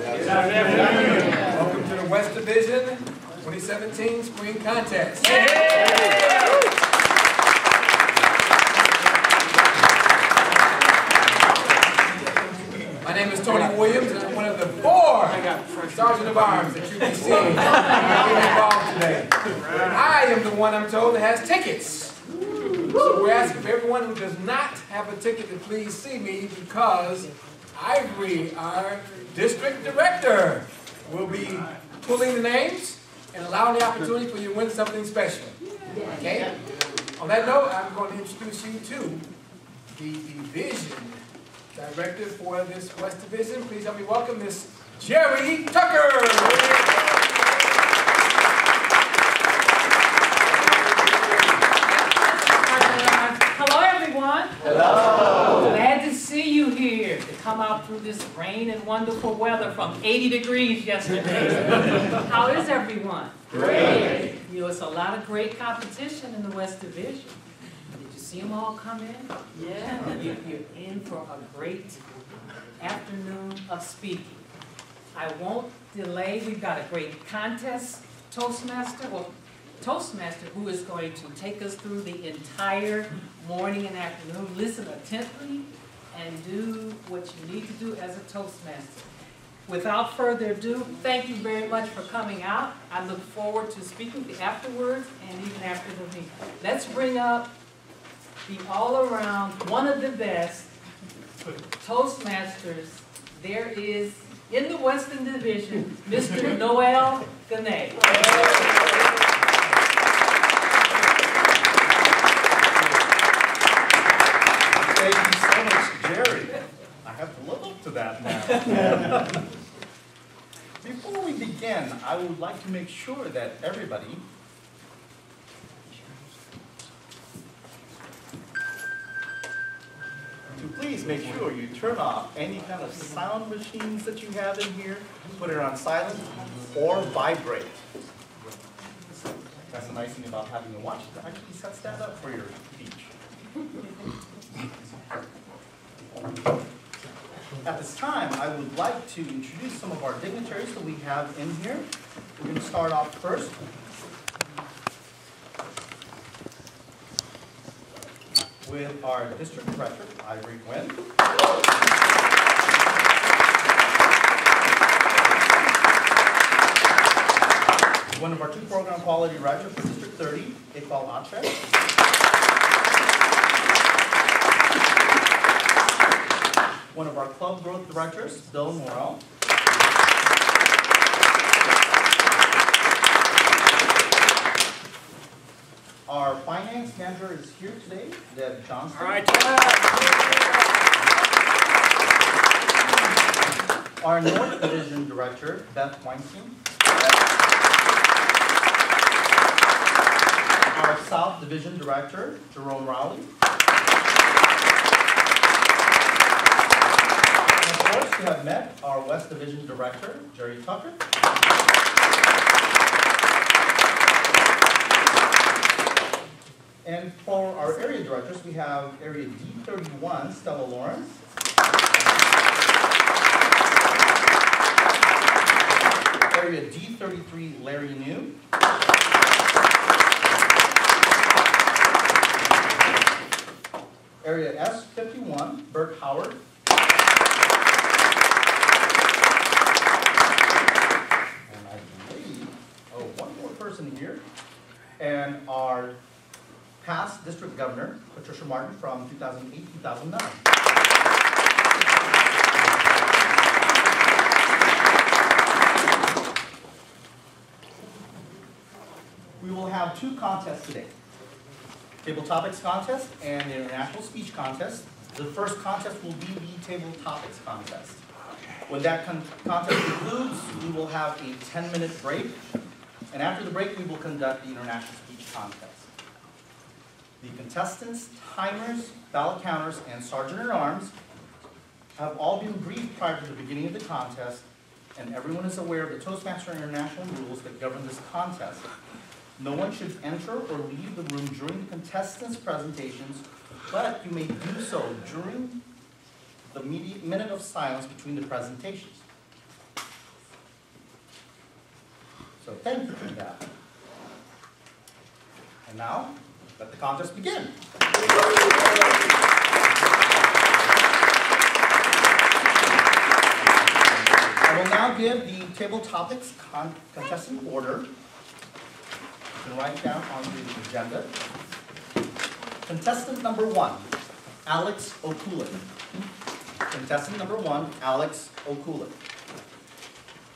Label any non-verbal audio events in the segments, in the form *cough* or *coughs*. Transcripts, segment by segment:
Welcome to the West Division 2017 Spring Contest. My name is Tony Williams, and I'm one of the four Sergeant of Arms that seeing involved today. I am the one, I'm told, that has tickets. So we're asking everyone who does not have a ticket to please see me because Ivory, our district director, will be pulling the names and allowing the opportunity for you to win something special. Okay? On that note, I'm going to introduce you to the division director for this West Division. Please help me welcome Miss Jerry Tucker. Hello, everyone. Hello. Glad to see you here to come out through this rain and wonderful weather from 80 degrees yesterday. *laughs* How is everyone? Great. You know, it's a lot of great competition in the West Division. Did you see them all come in? Yeah. You- You're in for a great afternoon of speaking. I won't delay. We've got a great contest Toastmaster, well, Toastmaster who is going to take us through the entire morning and afternoon. Listen attentively and do what you need to do as a Toastmaster. Without further ado, thank you very much for coming out. I look forward to speaking you afterwards and even after the meeting. Let's bring up the all-around, one of the best Toastmasters there is in the Western Division, Mr. *laughs* Noel Gane. Thank you so much, Jerry. I have to live up to that now. *laughs* *laughs* Before we begin, I would like to make sure that everybody to please make sure you turn off any kind of sound machines that you have in here, put it on silent or vibrate. That's the nice thing about having a watch, it actually sets that up for your speech. *laughs* At this time, I would like to introduce some of our dignitaries that we have in here. We're going to start off first with our district director, Ivory Gwynn. One of our two program quality directors for District 30, Iqbal Ache. One of our club growth directors, Bill Morrell. Our finance manager is here today, Deb Johnson. All right, Our North Division Director, Beth Weinstein. Our South Division Director, Jerome Rowley. And of course, you have met our West Division Director, Jerry Tucker. And for our area directors, we have Area D31, Stella Lawrence. Area D33, Larry New. Area S51, Bert Howard. And I believe, oh, one more person here. And our past district governor, Patricia Martin, from 2008, 2009. We will have two contests today. Table Topics Contest and the International Speech Contest. The first contest will be the Table Topics Contest. When that con- contest concludes, we will have a 10-minute break. And after the break, we will conduct the International Speech Contest. The contestants, timers, ballot counters, and sergeant-at-arms have all been briefed prior to the beginning of the contest, and everyone is aware of the Toastmaster International rules that govern this contest. No one should enter or leave the room during the contestants' presentations, but you may do so during the minute of silence between the presentations. So thank you for that. And now, let the contest begin. I will now give the table topics con- contestant order. You can write down on the agenda. Contestant number one, Alex O'Coolan. Contestant number one, Alex O'Coolan.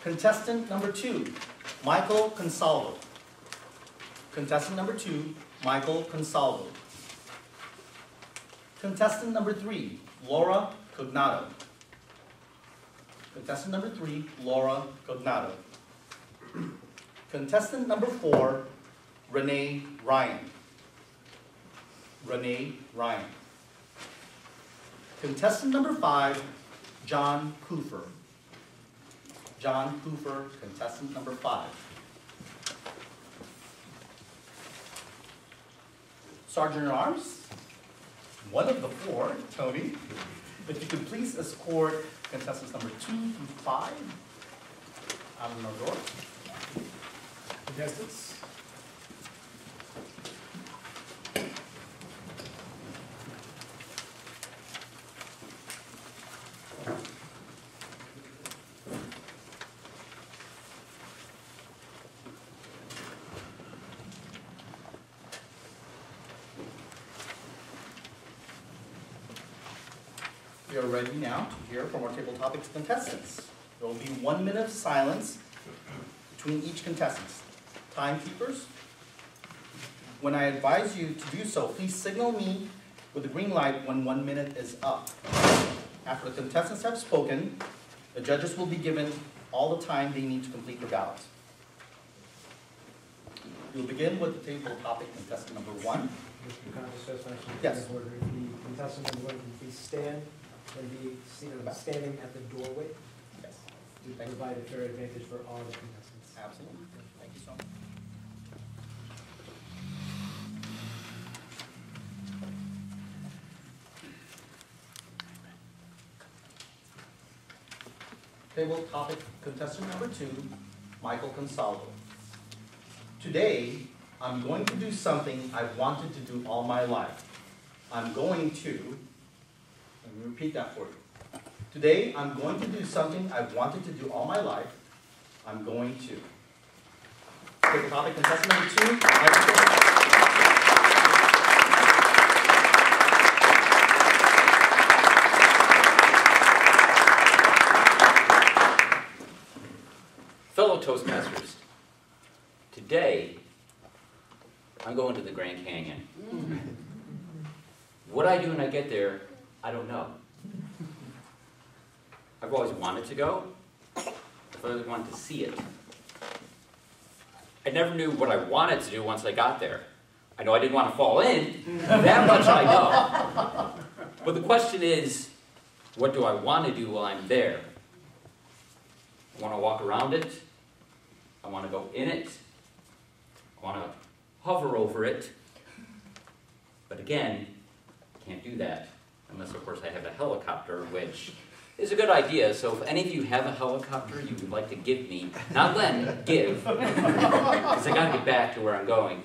Contestant number two, Michael Consalvo. Contestant number two, Michael Consalvo. Contestant number three, Laura Cognato. Contestant number three, Laura Cognato. Contestant number four, Renee Ryan. Renee Ryan. Contestant number five, John Cooper. John Cooper, contestant number five. Sergeant at Arms, one of the four, Tony, if you could please escort contestants number two through five out of our door. Contestants? We are ready now to our table topics contestants. There will be one minute of silence between each contestant. Timekeepers, when I advise you to do so, please signal me with a green light when one minute is up. After the contestants have spoken, the judges will be given all the time they need to complete their ballot. We'll begin with the table topic contestant number one. Mr. Congress, just mentioned. Yes. Order, the contestant number one can please stand and be seated, standing at the doorway Yes. to provide a fair advantage for all the contestants. Absolutely. Thank you so much. Table topic contestant number two, Michael Consalvo. Today, I'm going to do something I've wanted to do all my life. I'm going to, let me repeat that for you. Today, I'm going to do something I've wanted to do all my life. I'm going to. Table topic contestant number two, Fellow Toastmasters, today I'm going to the Grand Canyon. Mm. What I do when I get there, I don't know. I've always wanted to go, I've always wanted to see it. I never knew what I wanted to do once I got there. I know I didn't want to fall in, that much I know. But the question is, what do I want to do while I'm there? I want to walk around it. I want to go in it. I want to hover over it. But again, can't do that unless, of course, I have a helicopter, which is a good idea. So if any of you have a helicopter you would like to give me, not lend, give, because I got to get back to where I'm going,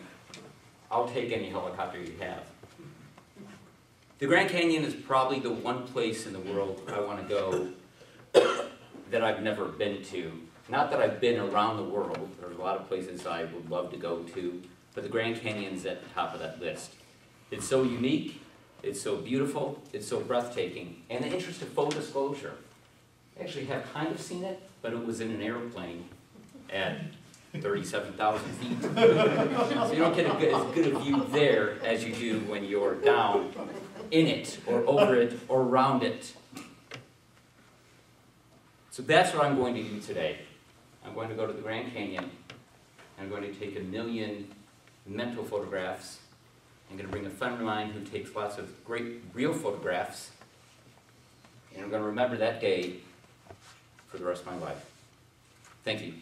I'll take any helicopter you have. The Grand Canyon is probably the one place in the world I want to go that I've never been to. Not that I've been around the world, there's a lot of places I would love to go to, but the Grand Canyon's at the top of that list. It's so unique, it's so beautiful, it's so breathtaking. And the interest of full disclosure, I actually have kind of seen it, but it was in an airplane at 37,000 feet. *laughs* So you don't get good, as good a view there as you do when you're down in it, or over it, or around it. So that's what I'm going to do today. I'm going to go to the Grand Canyon. I'm going to take a million mental photographs. I'm going to bring a friend of mine who takes lots of great real photographs. And I'm going to remember that day for the rest of my life. Thank you.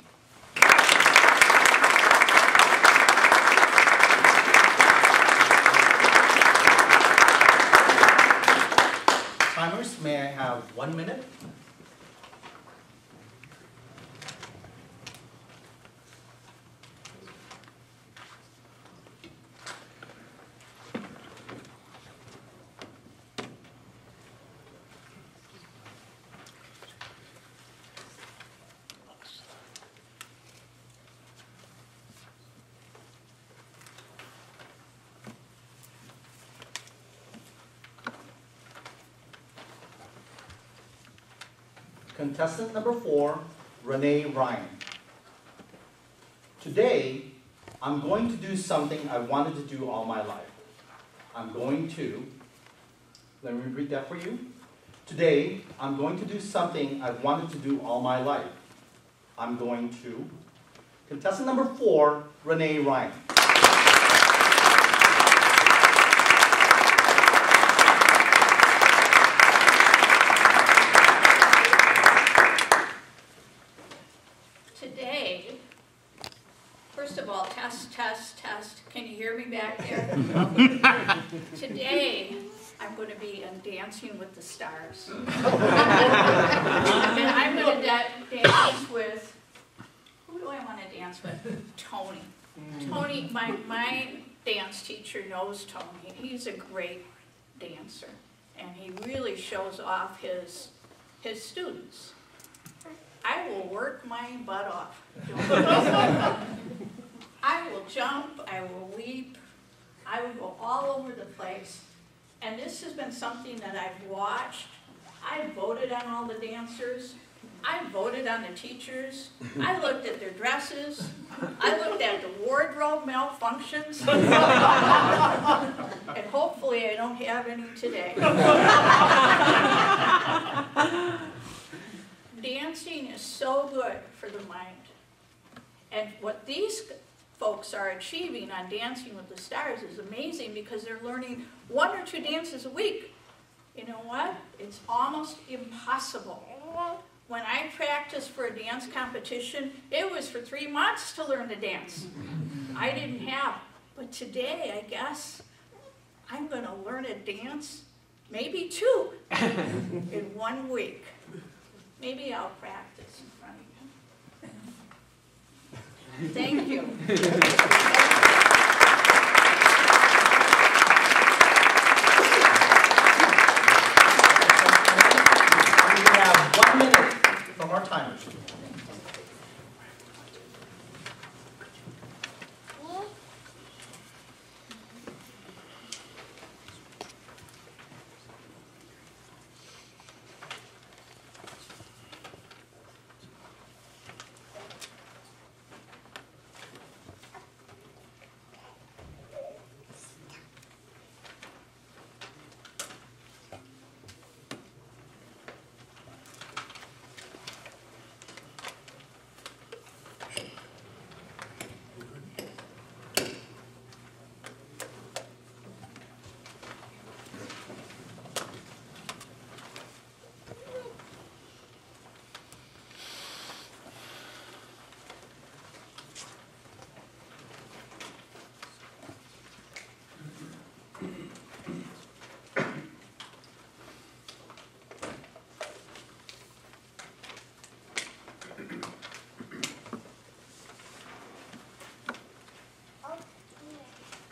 Timers, may I have one minute? Contestant number four, Renee Ryan. Today, I'm going to do something I wanted to do all my life. I'm going to, let me read that for you. Today, I'm going to do something I've wanted to do all my life. I'm going to. Contestant number four, Renee Ryan. Today, first of all, test, test, test. Can you hear me back there? Today, I'm going to be in Dancing with the Stars. *laughs* and I'm going to dance *coughs* with, who do I want to dance with? Tony. Tony, my, my dance teacher knows Tony. He's a great dancer. And he really shows off his, his students. I will work my butt off. *laughs* I will jump, I will leap, I will go all over the place. And this has been something that I've watched. I voted on all the dancers. I voted on the teachers. I looked at their dresses. I looked at the wardrobe malfunctions. *laughs* and hopefully I don't have any today. Dancing is so good for the mind. And what these folks are achieving on Dancing with the Stars is amazing because they're learning one or two dances a week. You know what? It's almost impossible. When I practiced for a dance competition, it was for three months to learn to dance. I didn't have. But today, I guess, I'm going to learn a dance, maybe two, *laughs* in one week. Maybe I'll practice in front of you. *laughs* Thank you. *laughs* We have one minute from our timers.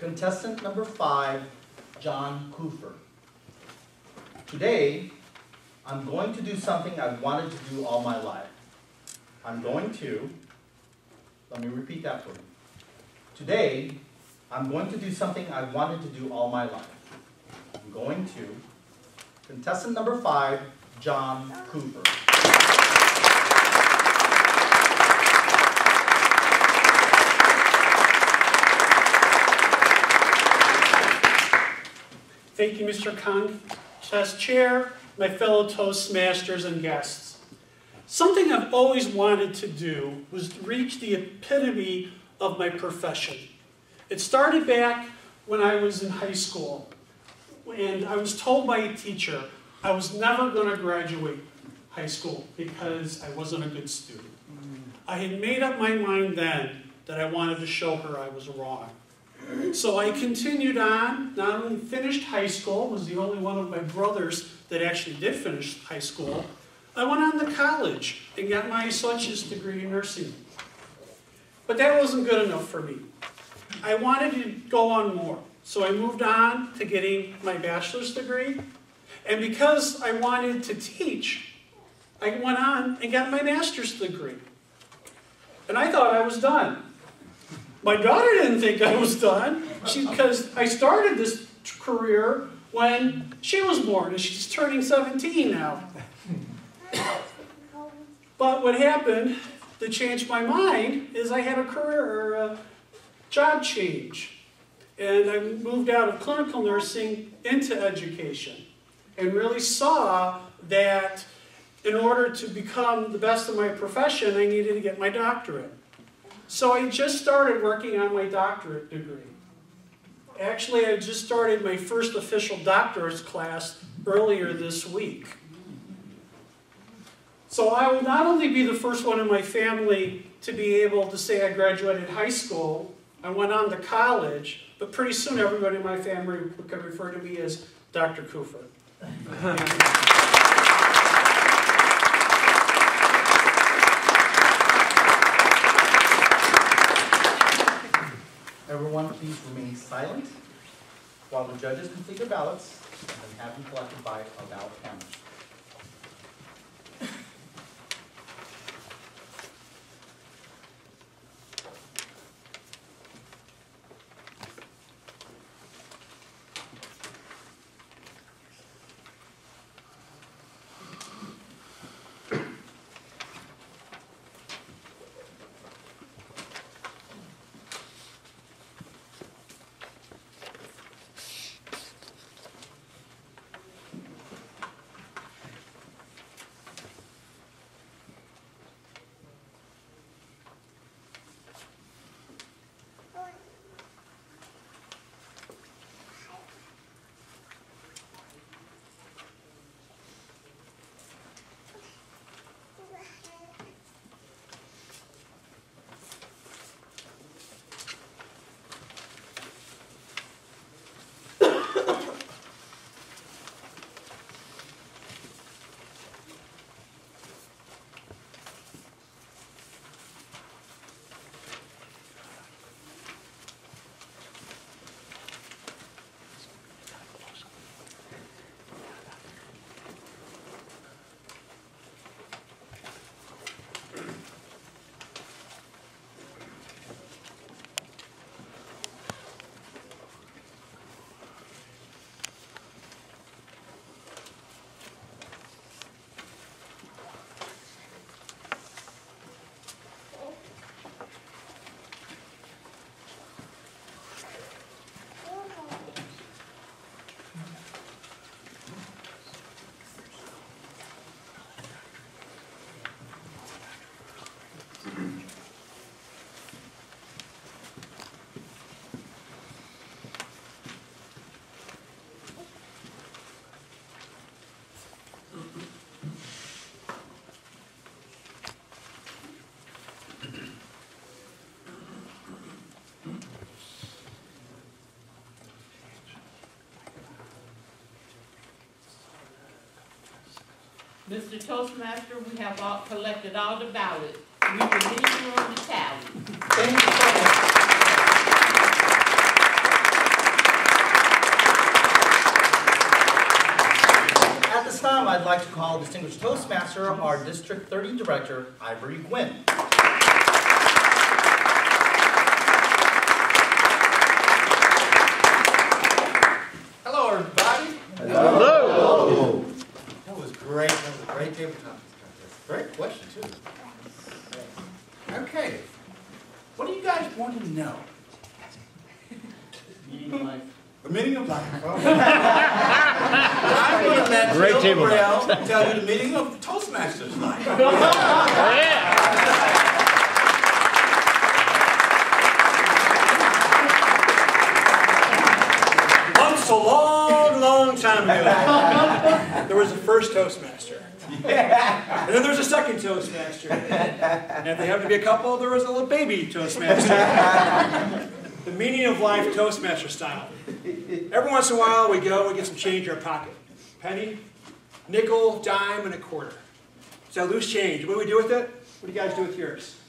Contestant number five, John Cooper. Today, I'm going to do something I've wanted to do all my life. I'm going to, let me repeat that for you. Today, I'm going to do something I've wanted to do all my life. I'm going to, contestant number five, John Cooper. Thank you, Mr. Contest Chair, my fellow Toastmasters and guests. Something I've always wanted to do was reach the epitome of my profession. It started back when I was in high school, and I was told by a teacher I was never going to graduate high school because I wasn't a good student. I had made up my mind then that I wanted to show her I was wrong. So I continued on, not only finished high school, was the only one of my brothers that actually did finish high school. I went on to college and got my associate's degree in nursing. But that wasn't good enough for me. I wanted to go on more. So I moved on to getting my bachelor's degree. And because I wanted to teach, I went on and got my master's degree. And I thought I was done. My daughter didn't think I was done because I started this career when she was born and she's turning 17 now. But what happened to change my mind is I had a career or a job change. And I moved out of clinical nursing into education and really saw that in order to become the best of my profession, I needed to get my doctorate. So I just started working on my doctorate degree. Actually, I just started my first official doctorate class earlier this week. So I will not only be the first one in my family to be able to say I graduated high school, I went on to college, but pretty soon everybody in my family could refer to me as Dr. Cooper. *laughs* Everyone, please remain silent while the judges complete their ballots and have them collected by a ballot counters. Mr. Toastmaster, we have all collected all the ballots. We will leave you on the tally. Thank you so much. At this time, I'd like to call Distinguished Toastmaster, our District 30 Director, Ivory Gwynn. Hello, everybody. That was great, that was a great tabletop contest. Great question, too. Okay. What do you guys want to know? The meaning of life. I'm going to let Great Bill table. Burrell tell you the meaning of Toastmasters life. Once a long, long time ago, there was a first Toastmaster. And then there was a second Toastmaster. And if they happened to be a couple, there was a little baby Toastmaster. *laughs* The meaning of life Toastmaster style. Every once in a while, we go, we get some change in our pocket. Penny, nickel, dime, and a quarter. It's that loose change. What do we do with it? What do you guys do with yours?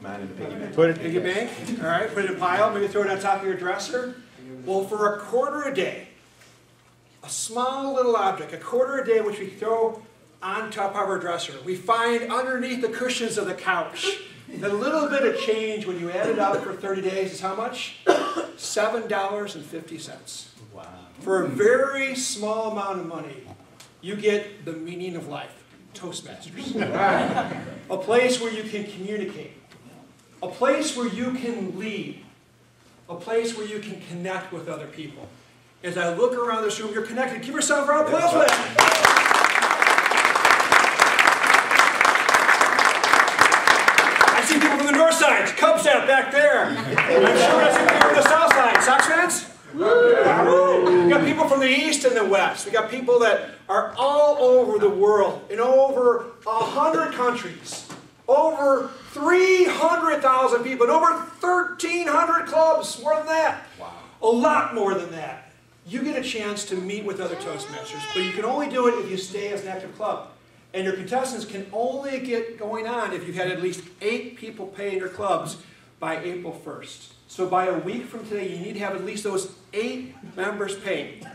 Mine in the piggy bank. Put it, in a Piggy bank, all right, put it in a pile, maybe throw it on top of your dresser. Well, for a quarter a day, a small little object, a quarter a day which we throw on top of our dresser, we find underneath the cushions of the couch. The little bit of change, when you add it up for 30 days, is how much? $7.50. Wow. For a very small amount of money, you get the meaning of life. Toastmasters. A place where you can communicate. A place where you can lead. A place where you can connect with other people. As I look around this room, you're connected. Give yourself a round of applause for that. I see people from the north side, Cubs out back there. I'm sure I see people from the south side. Sox fans? We got people from the east and the west. We got people that are all over the world in over a hundred countries, over 300,000 people, and over 1,300 clubs. More than that. Wow. A lot more than that. You get a chance to meet with other Toastmasters, but you can only do it if you stay as an active club. And your contestants can only get going on if you've had at least eight people pay in your clubs by April 1st. So by a week from today, you need to have at least those eight members paid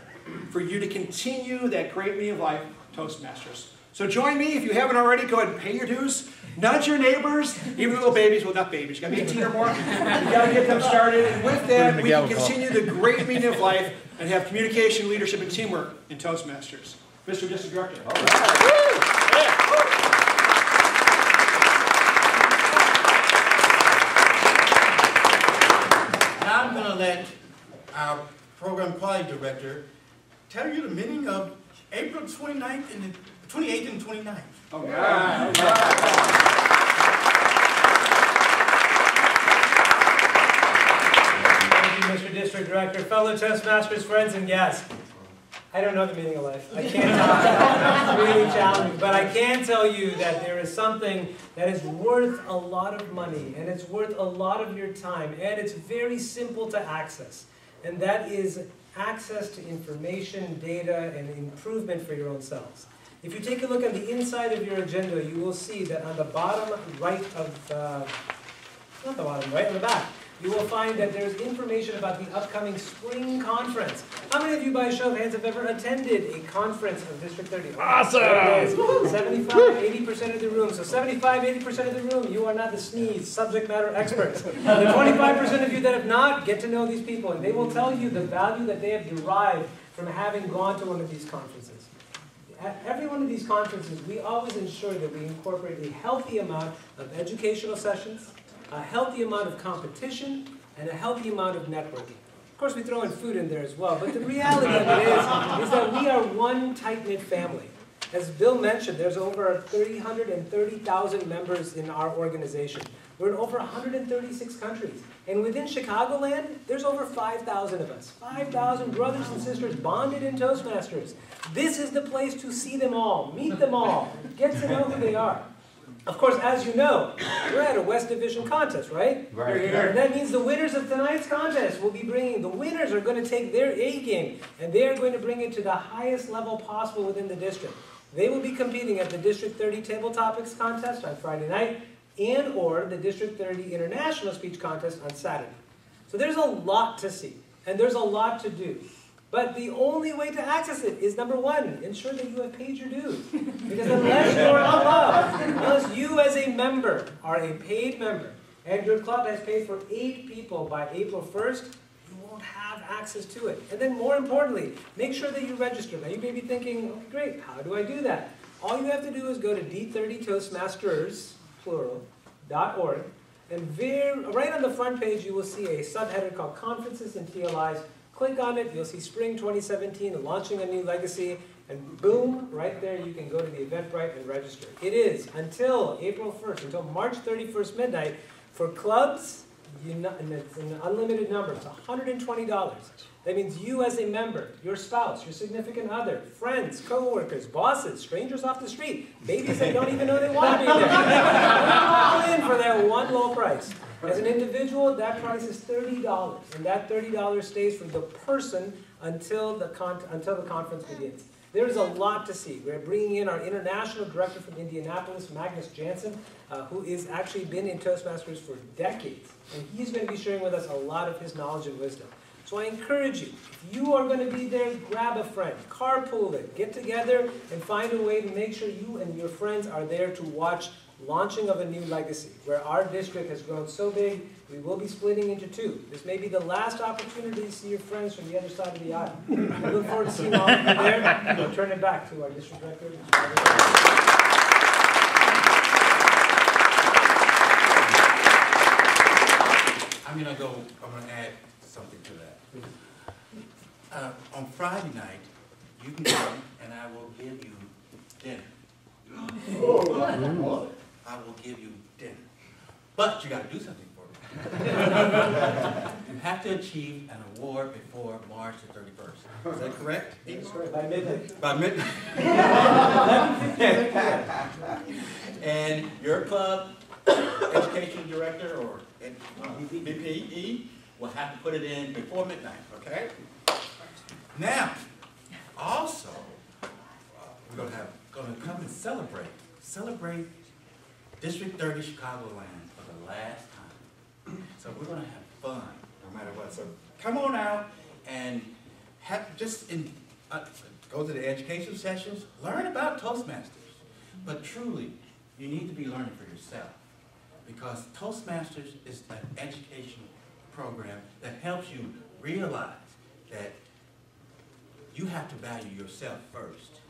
for you to continue that great meaning of life, Toastmasters. So join me, if you haven't already, go ahead and pay your dues. Nudge your neighbors, even little babies, well not babies, you got 18 or more. You gotta get them started, and with that, we can continue the great meaning of life and have communication, leadership, and teamwork in Toastmasters. Mr. District Director. Now I'm going let our program quality director tell you the meaning of April 29th and the 28th and 29th. All right, all right. Thank you, Mr. District Director, fellow Toastmasters, friends, and guests. I don't know the meaning of life. I can't tell you. It's really challenging. But I can tell you that there is something that is worth a lot of money, and it's worth a lot of your time, and it's very simple to access. And that is access to information, data, and improvement for your own selves. If you take a look at the inside of your agenda, you will see that on the bottom right of, uh, not the bottom right, on the back, you will find that there's information about the upcoming spring conference. How many of you, by a show of hands, have ever attended a conference of District 30? Awesome! There 75, 80% of the room. So 75, 80% of the room, you are not the sneeze, subject matter experts. *laughs* The 25% of you that have not, get to know these people, and they will tell you the value that they have derived from having gone to one of these conferences. At every one of these conferences, we always ensure that we incorporate a healthy amount of educational sessions, a healthy amount of competition, and a healthy amount of networking. Of course, we throw in food in there as well, but the reality of it is, is that we are one tight-knit family. As Bill mentioned, there's over 330,000 members in our organization. We're in over 136 countries. And within Chicagoland, there's over 5,000 of us. 5,000 brothers and sisters bonded in Toastmasters. This is the place to see them all, meet them all, get to know who they are. Of course, as you know, we're at a West Division contest, right? Right. And that means the winners of tonight's contest will be bringing, the winners are going to take their A game, and they are going to bring it to the highest level possible within the district. They will be competing at the District 30 Table Topics Contest on Friday night, and or the District 30 International Speech Contest on Saturday. So there's a lot to see, and there's a lot to do. But the only way to access it is number one, ensure that you have paid your dues. *laughs* Because unless you're a club, unless you as a member are a paid member, and your club has paid for eight people by April 1st, you won't have access to it. And then more importantly, make sure that you register. Now you may be thinking, oh, great, how do I do that? All you have to do is go to D30Toastmasters, plural, dot org, and very, right on the front page you will see a subheader called Conferences and TLIs. Click on it, you'll see Spring 2017, launching a new legacy, and boom, right there you can go to the Eventbrite and register. It is until April 1st, until March 31st midnight, for clubs, it's an unlimited number, it's $120. That means you as a member, your spouse, your significant other, friends, co-workers, bosses, strangers off the street, babies that don't even know they want to be there. all in for that one low price. As an individual, that price is $30, and that $30 stays for the person until the, until the conference begins. There is a lot to see. We're bringing in our international director from Indianapolis, Magnus Jansen, uh, who has actually been in Toastmasters for decades. And he's going to be sharing with us a lot of his knowledge and wisdom. So I encourage you, if you are going to be there, grab a friend, carpool it, get together and find a way to make sure you and your friends are there to watch launching of a new legacy, where our district has grown so big, we will be splitting into two. This may be the last opportunity to see your friends from the other side of the aisle. We look forward to seeing all of you there. I'll turn it back to our district director. Gonna go, I'm gonna add something to that. Uh, on Friday night, you can come and I will give you dinner. I will give you dinner. But you gotta do something for me. You have to achieve an award before March the thirty-first. Is that correct? By midnight. By midnight. *laughs* And your club education director or uh, VPE will have to put it in before midnight, okay? Now, also, uh, we're gonna have, gonna come and celebrate, celebrate District thirty Chicagoland for the last time. So we're gonna have fun, no matter what. So come on out and have, just in, uh, go to the education sessions, learn about Toastmasters. But truly, you need to be learning for yourself. Because Toastmasters is an educational program that helps you realize that you have to value yourself first.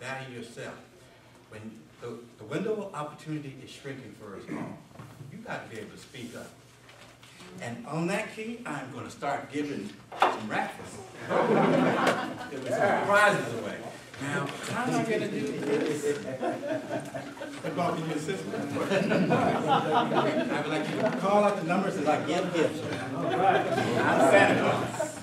Value yourself. When the, the window of opportunity is shrinking for us all, you got to be able to speak up. And on that key, I'm gonna start giving some raffles. *laughs* Giving some prizes away. Now, how am I gonna do this? Football, can you assist me? I would like you to call out the numbers as I give gifts. I'm Santa Claus.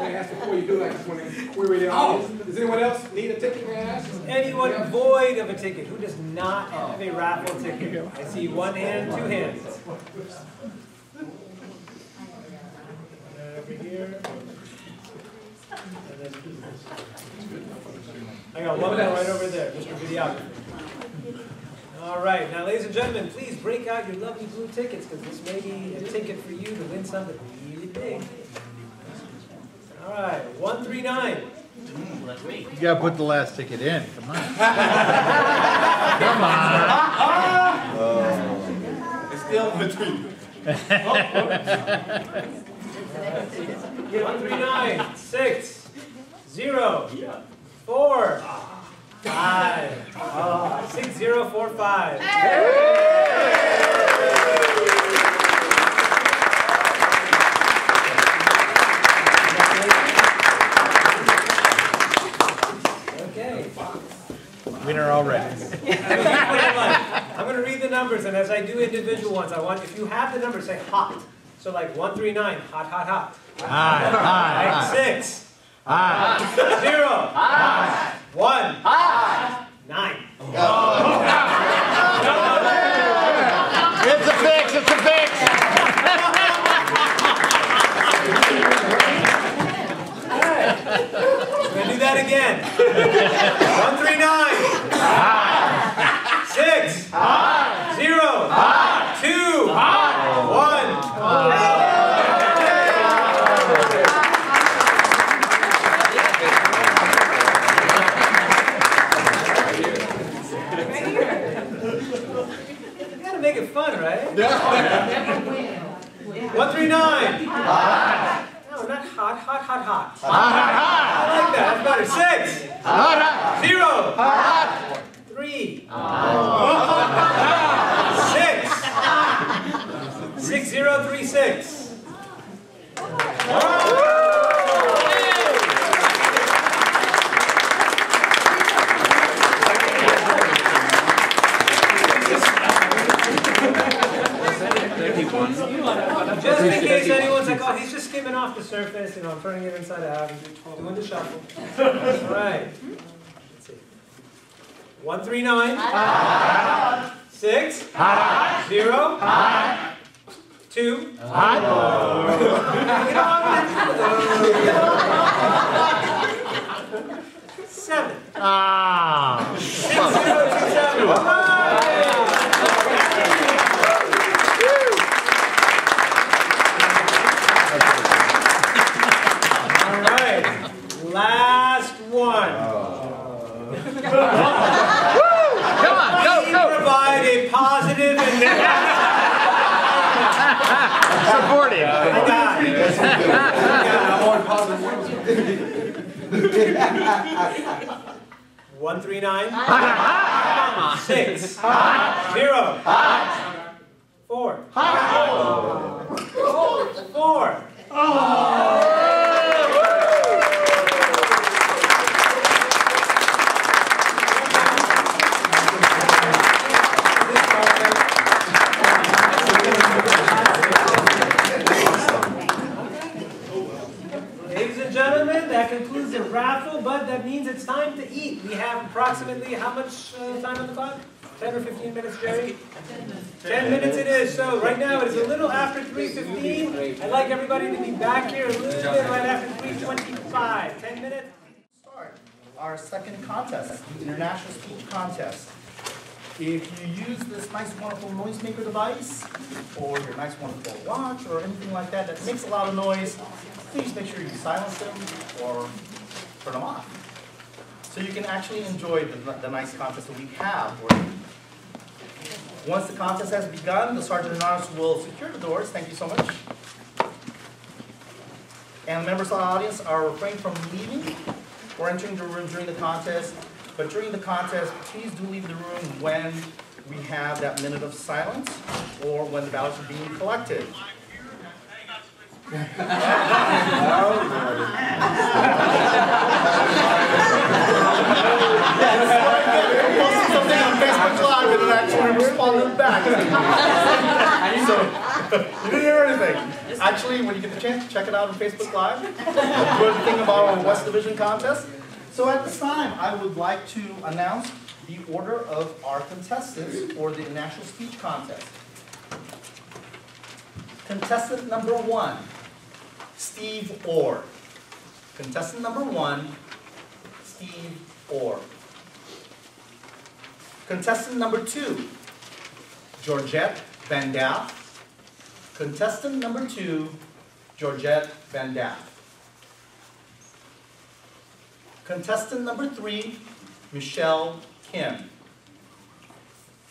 May I ask before you do, I just want to query the audience. Oh! Does anyone else need a ticket, may I ask? Anyone void of a ticket, who does not have a raffle ticket? I see one hand, two hands. Over here. I got one more right over there, Mr. Videographer. All right, now ladies and gentlemen, please break out your lovely blue tickets, because this may be a ticket for you to win something really big. All right, one three nine. Mm, you gotta put the last ticket in, come on. *laughs* Come on. Uh, it's still between. *laughs* One three nine, six, zero, four, five, oh, six zero four five. Okay. Winner already. *laughs* I'm gonna read the numbers, and as I do individual ones, I want, if you have the numbers, say hot. So like one three nine, hot, hot, hot. Hi, hi, Right, hi. six, Hi. zero, one, nine. It's a fix, it's a fix. We're gonna do that again. One three nine. Six. Zero. Two. One. Our second contest, the International Speech Contest. If you use this nice wonderful noisemaker device, or your nice wonderful watch, or anything like that that makes a lot of noise, please make sure you silence them or turn them off. So you can actually enjoy the, the nice contest that we have. Once the contest has begun, the Sergeant at Arms will secure the doors. Thank you so much. And members of the audience are refrained from leaving or entering the room during the contest. But during the contest, please do leave the room when we have that minute of silence or when the ballots are being collected. Posted something on Facebook Live and it actually responded back. *laughs* So, you didn't hear anything. Actually, when you get the chance, check it out on Facebook Live. Good thing about our West Division contest. So at this time, I would like to announce the order of our contestants for the National Speech Contest. Contestant number one, Steve Orr. Contestant number one, Steve Orr. Contestant number two, Georgette Van. Contestant number two, Georgette Van Daff. Contestant number three, Michelle Kim.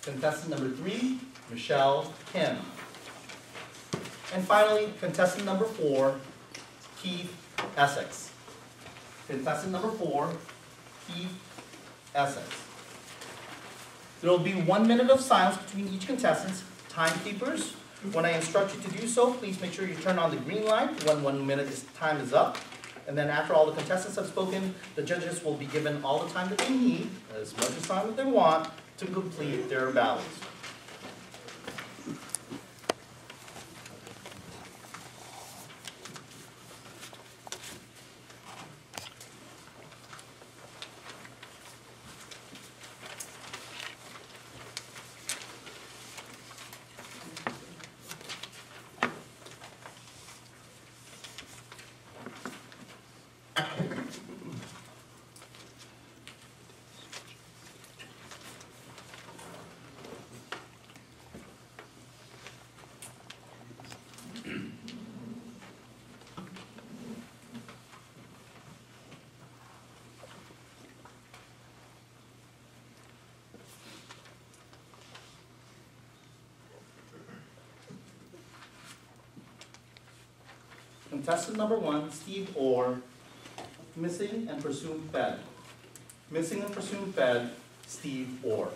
Contestant number three, Michelle Kim. And finally, contestant number four, Keith Essex. Contestant number four, Keith Essex. There will be one minute of silence between each contestant. Timekeepers, when I instruct you to do so, please make sure you turn on the green light when one minute is, time is up. And then after all the contestants have spoken, the judges will be given all the time that they need, as much as time as they want, to complete their ballots. Contestant number one, Steve Orr, missing and presumed fed. Missing and presumed fed, Steve Orr.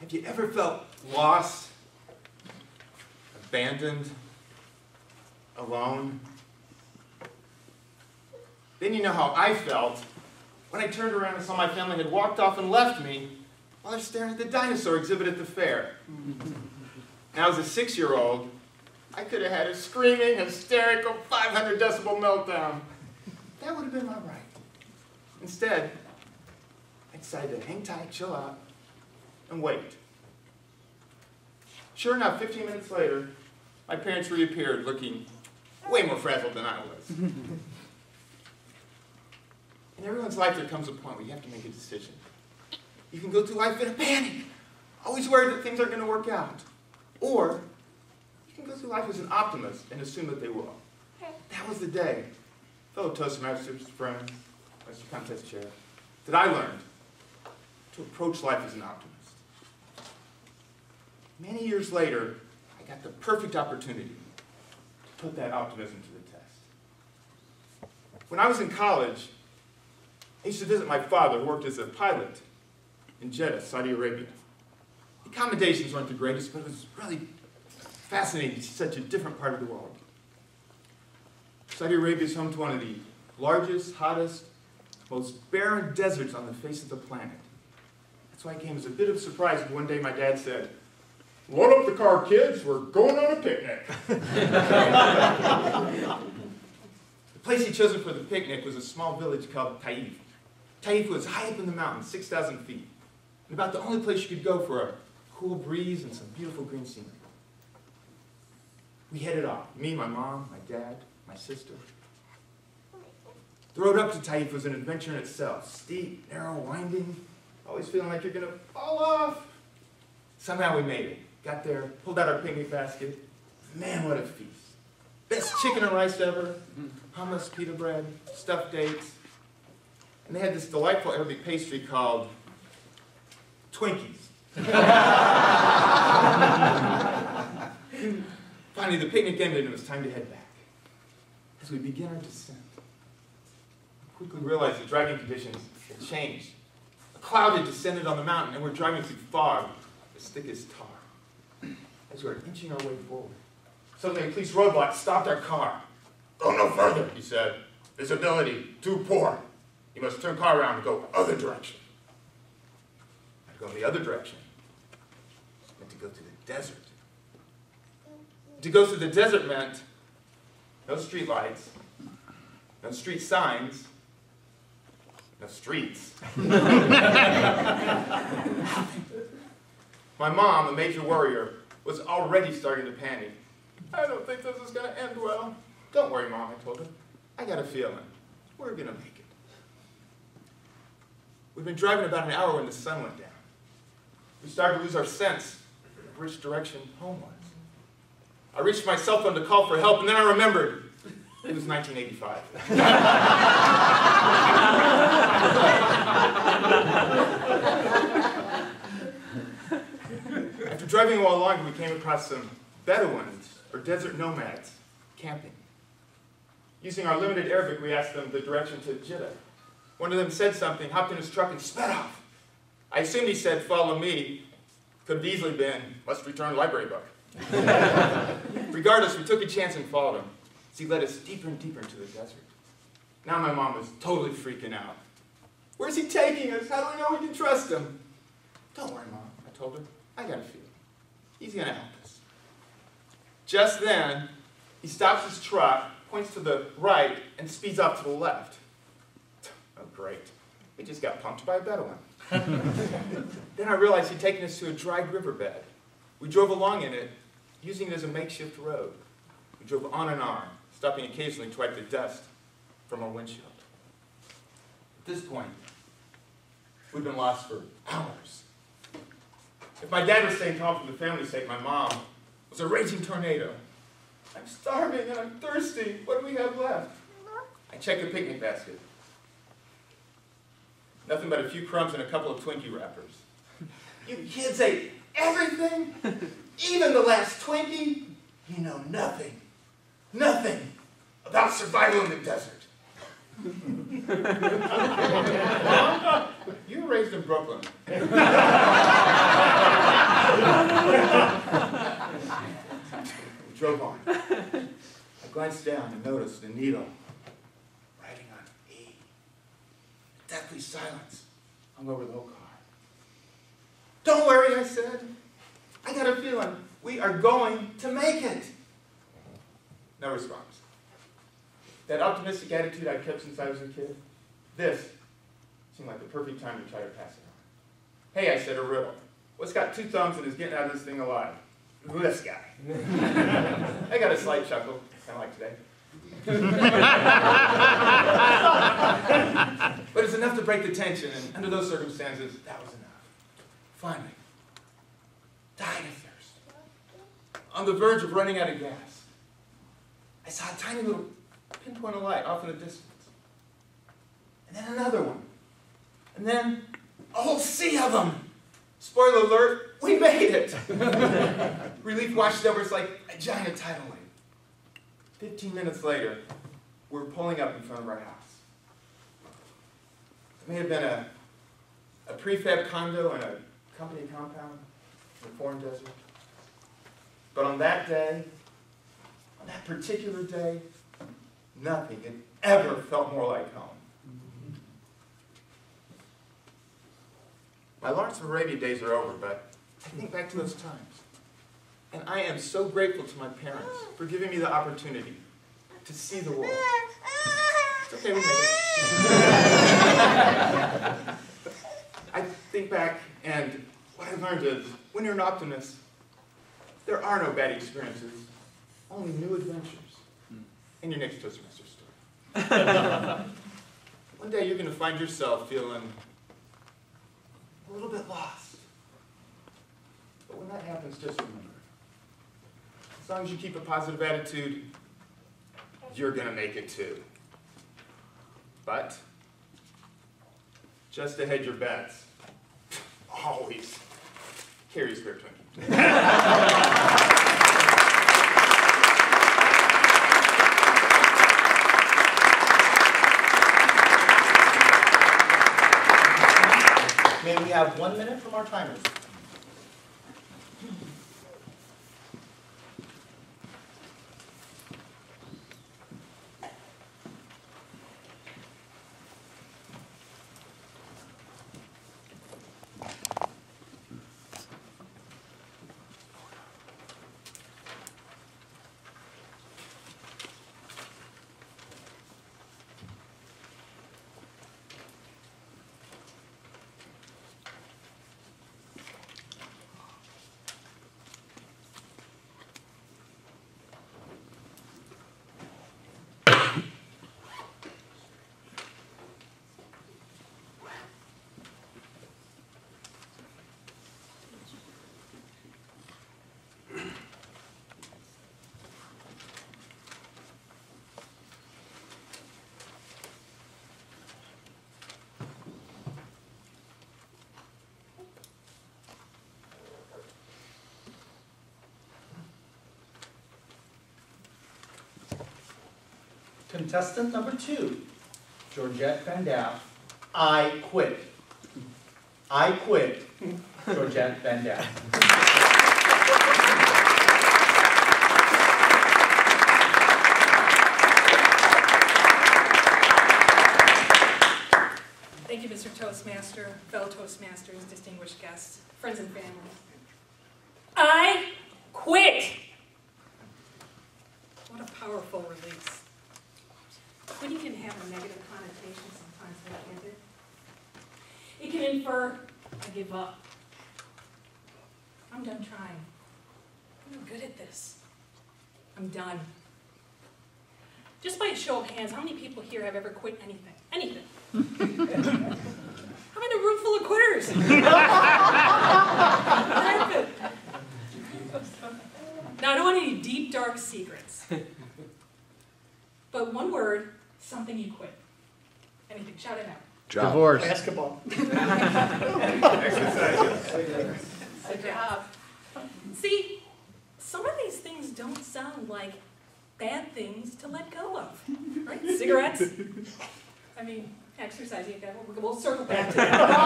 Have you ever felt lost, abandoned, alone? Then you know how I felt when I turned around and saw my family had walked off and left me while was staring at the dinosaur exhibit at the fair. Now, as a six-year-old, I could have had a screaming, hysterical, 500 decibel meltdown. That would have been my right. Instead, I decided to hang tight, chill out, and wait. Sure enough, 15 minutes later, my parents reappeared looking way more frazzled than I was. *laughs* In everyone's life, there comes a point where you have to make a decision. You can go through life in a panic, always worried that things aren't going to work out. Or you can go through life as an optimist and assume that they will. That was the day, fellow Toastmasters, friends, Western Contest Chair, that I learned to approach life as an optimist. Many years later, I got the perfect opportunity to put that optimism to the test. When I was in college, I used to visit my father, who worked as a pilot in Jeddah, Saudi Arabia. The accommodations weren't the greatest, but it was really fascinating to see such a different part of the world. Saudi Arabia is home to one of the largest, hottest, most barren deserts on the face of the planet. That's why it came as a bit of a surprise when one day my dad said, Load up the car, kids, we're going on a picnic. *laughs* the place he chose for the picnic was a small village called Taif. Taif was high up in the mountains, 6,000 feet, and about the only place you could go for a cool breeze and some beautiful green scenery. We headed off, me, my mom, my dad, my sister. The road up to Taif was an adventure in itself. Steep, narrow, winding, always feeling like you're gonna fall off. Somehow we made it. Got there, pulled out our picnic basket. Man, what a feast. Best chicken and rice ever, mm-hmm. hummus, pita bread, stuffed dates. And they had this delightful Arabic pastry called Twinkies. *laughs* Finally, the picnic ended and it was time to head back. As we begin our descent, we quickly realized the driving conditions had changed. A cloud had descended on the mountain and we're driving through fog as thick as tar. As we were inching our way forward, suddenly a police roadblock stopped our car. Go no further, he said. Visibility too poor. You must turn car around and go other direction. Had to go in the other direction. meant to go to the desert. To go through the desert meant no street lights, no street signs, no streets. *laughs* My mom, a major worrier, was already starting to panic. I don't think this is going to end well. Don't worry, Mom, I told her. I got a feeling. We're going to make it. We'd been driving about an hour when the sun went down. We started to lose our sense of which direction home was. I reached my cell phone to call for help, and then I remembered it was 1985. After driving a while longer, we came across some Bedouins, or desert nomads, camping. Using our limited Arabic, we asked them the direction to Jeddah. One of them said something, hopped in his truck, and sped off. I assumed he said, follow me. Could have easily been, must return library book. *laughs* Regardless, we took a chance and followed him as he led us deeper and deeper into the desert. Now my mom was totally freaking out. Where's he taking us? How do we know we can trust him? Don't worry, Mom, I told her. I got a feeling. He's going to help us. Just then, he stops his truck, points to the right, and speeds off to the left. Oh, great. We just got pumped by a Bedouin. *laughs* then I realized he'd taken us to a dried riverbed. We drove along in it, using it as a makeshift road. We drove on and on, stopping occasionally to wipe the dust from our windshield. At this point, we'd been lost for hours. If my dad was staying home for the family's sake, my mom was a raging tornado. I'm starving and I'm thirsty. What do we have left? I checked the picnic basket. Nothing but a few crumbs and a couple of Twinkie wrappers. You kids ate everything? Even the last Twinkie? You know nothing, nothing about survival in the desert. you were raised in Brooklyn. drove on. I glanced down and noticed a needle Deathly silence hung over the whole car. Don't worry, I said. I got a feeling we are going to make it. No response. That optimistic attitude I kept since I was a kid, this seemed like the perfect time to try to pass it on. Hey, I said, a riddle. What's got two thumbs and is getting out of this thing alive? This guy. *laughs* I got a slight chuckle, kind of like today. *laughs* but it's enough to break the tension, and under those circumstances, that was enough. Finally, dying of thirst. On the verge of running out of gas, I saw a tiny little pinpoint of light off in the distance. And then another one. And then a whole sea of them. Spoiler alert, we made it. *laughs* Relief washed over us like a giant tidal wave. Fifteen minutes later, were pulling up in front of our house. It may have been a, a prefab condo in a company compound in the foreign desert. But on that day, on that particular day, nothing had ever felt more like home. My Lawrence of Arabia days are over, but I think back to those times. And I am so grateful to my parents for giving me the opportunity to see the world. It's okay, we made it. I think back, and what I've learned is when you're an optimist, there are no bad experiences, only new adventures hmm. in your next Toastmaster story. *laughs* One day you're going to find yourself feeling a little bit lost. But when that happens, just remember as long as you keep a positive attitude, you're going to make it too. But just to hedge your bets, *laughs* always carry a spare Twinkie. May we have one minute from our timers? Contestant number two, Georgette Van Dam. I quit. I quit, *laughs* Georgette Van Dam. Thank you, Mr. Toastmaster, fellow Toastmasters, distinguished guests, friends and family. I quit! What a powerful release. Quitting can have a negative connotation sometimes, can't it? I give up. I'm done trying. I'm good at this. I'm done. Just by a show of hands, how many people here have ever quit anything? Anything? *laughs* I'm in a room full of quitters. *laughs* now, I don't want any deep, dark secrets. But one word, something you quit. Anything, shout it out. Job. Divorce. Basketball. Good *laughs* job. See, some of these things don't sound like bad things to let go of, right? Cigarettes. I mean, exercising. We'll, we'll circle back to that.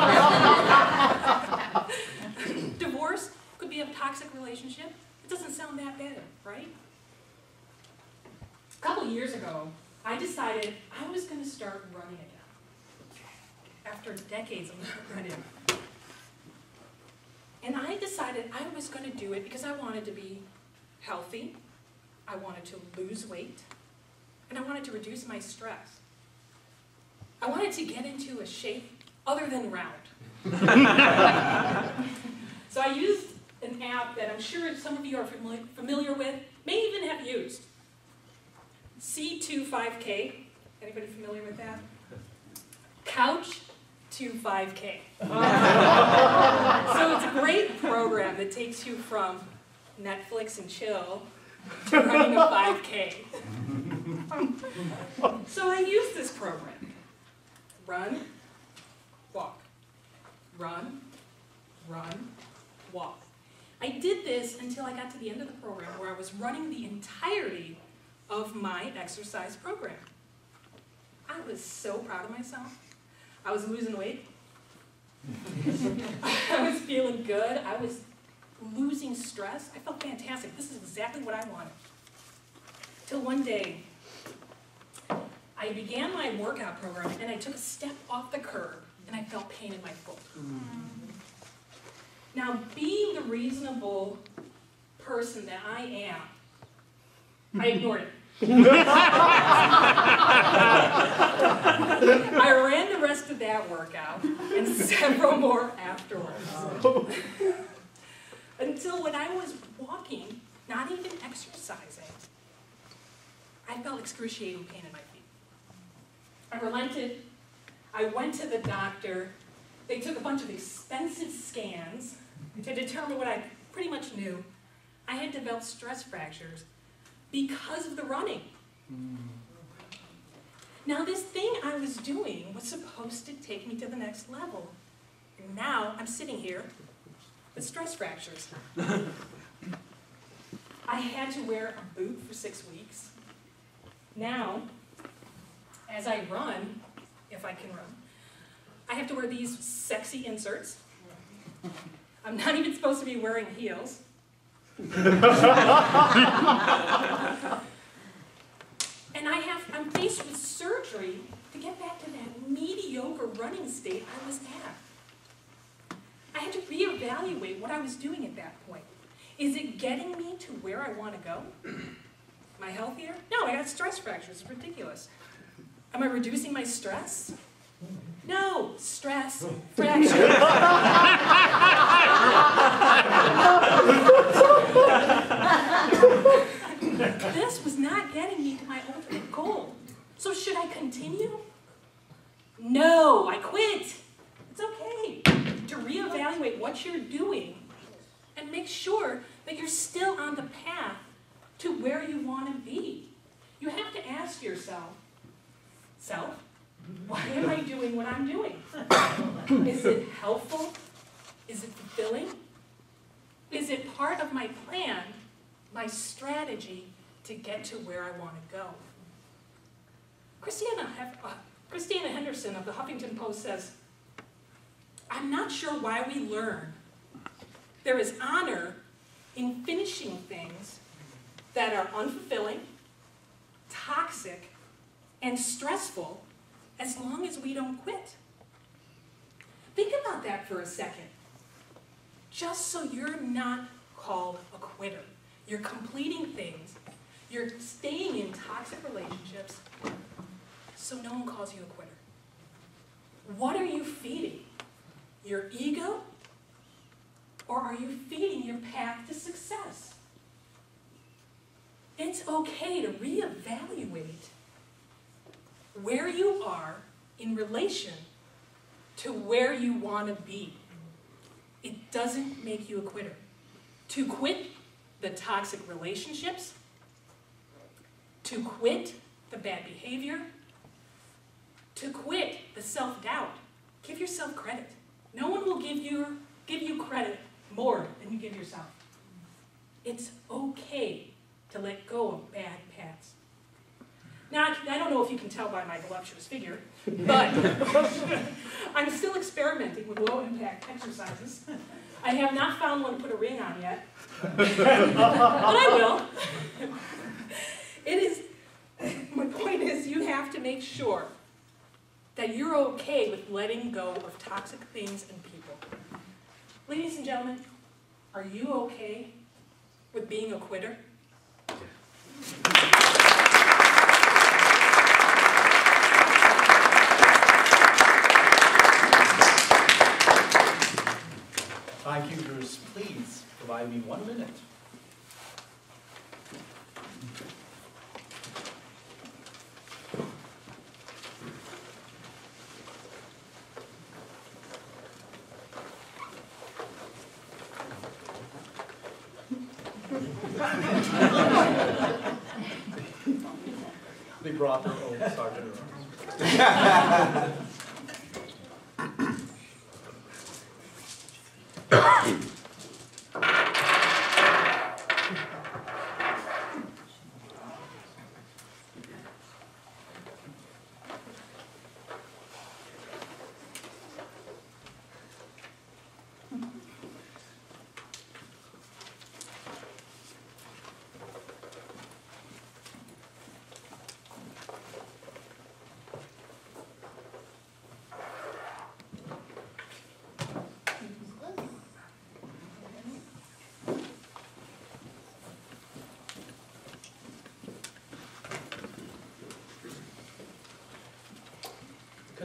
*laughs* Divorce could be a toxic relationship. It doesn't sound that bad, right? A couple years ago, I decided I was going to start running again. After decades of running. And I decided I was going to do it because I wanted to be healthy, I wanted to lose weight, and I wanted to reduce my stress. I wanted to get into a shape other than round. so I used an app that I'm sure some of you are famili- familiar with, may even have used. C25K. Anybody familiar with that? Couch to 5K. *laughs* so it's a great program that takes you from Netflix and chill to running a 5K. so I used this program. Run, walk, run, run, walk. I did this until I got to the end of the program where I was running the entirety of my exercise program. I was so proud of myself. I was losing weight. *laughs* I was feeling good. I was losing stress. I felt fantastic. This is exactly what I wanted. Till one day, I began my workout program and I took a step off the curb and I felt pain in my foot. Mm. Now, being the reasonable person that I am, I ignored it. *laughs* I ran the rest of that workout and several more afterwards. Until when I was walking, not even exercising, I felt excruciating pain in my feet. I relented. I went to the doctor. They took a bunch of expensive scans to determine what I pretty much knew. I had developed stress fractures because of the running. Now, this thing I was doing was supposed to take me to the next level. And now I'm sitting here with stress fractures. I had to wear a boot for six weeks. Now, as I run, if I can run, I have to wear these sexy inserts. I'm not even supposed to be wearing heels. *laughs* And I have, I'm faced with surgery to get back to that mediocre running state I was at. I had to reevaluate what I was doing at that point. Is it getting me to where I want to go? Am I healthier? No, I got stress fractures. It's ridiculous. Am I reducing my stress? No, stress oh. fractures. *laughs* this was not getting me to my ultimate goal. So should I continue? No, I quit. It's okay to reevaluate what you're doing and make sure that you're still on the path to where you want to be. You have to ask yourself, self, why am I doing what I'm doing? *coughs* Is it helpful? Is it fulfilling? Is it part of my plan, my strategy to get to where I want to go? Christiana, Hef- uh, Christina Henderson of the Huffington Post says, I'm not sure why we learn. There is honor in finishing things that are unfulfilling, toxic, and stressful as long as we don't quit. Think about that for a second. Just so you're not called a quitter. You're completing things. You're staying in toxic relationships so no one calls you a quitter. What are you feeding? Your ego? Or are you feeding your path to success? It's okay to reevaluate where you are in relation to where you want to be. It doesn't make you a quitter. To quit the toxic relationships, to quit the bad behavior, to quit the self-doubt, give yourself credit. No one will give you, give you credit more than you give yourself. It's okay to let go of bad paths. Now, I don't know if you can tell by my voluptuous figure, but *laughs* I'm still experimenting with low-impact exercises. I have not found one to put a ring on yet, *laughs* but I will. It is, my point is, you have to make sure that you're okay with letting go of toxic things and people. Ladies and gentlemen, are you okay with being a quitter? Timekeepers, please provide me one minute. They brought their own sergeant around.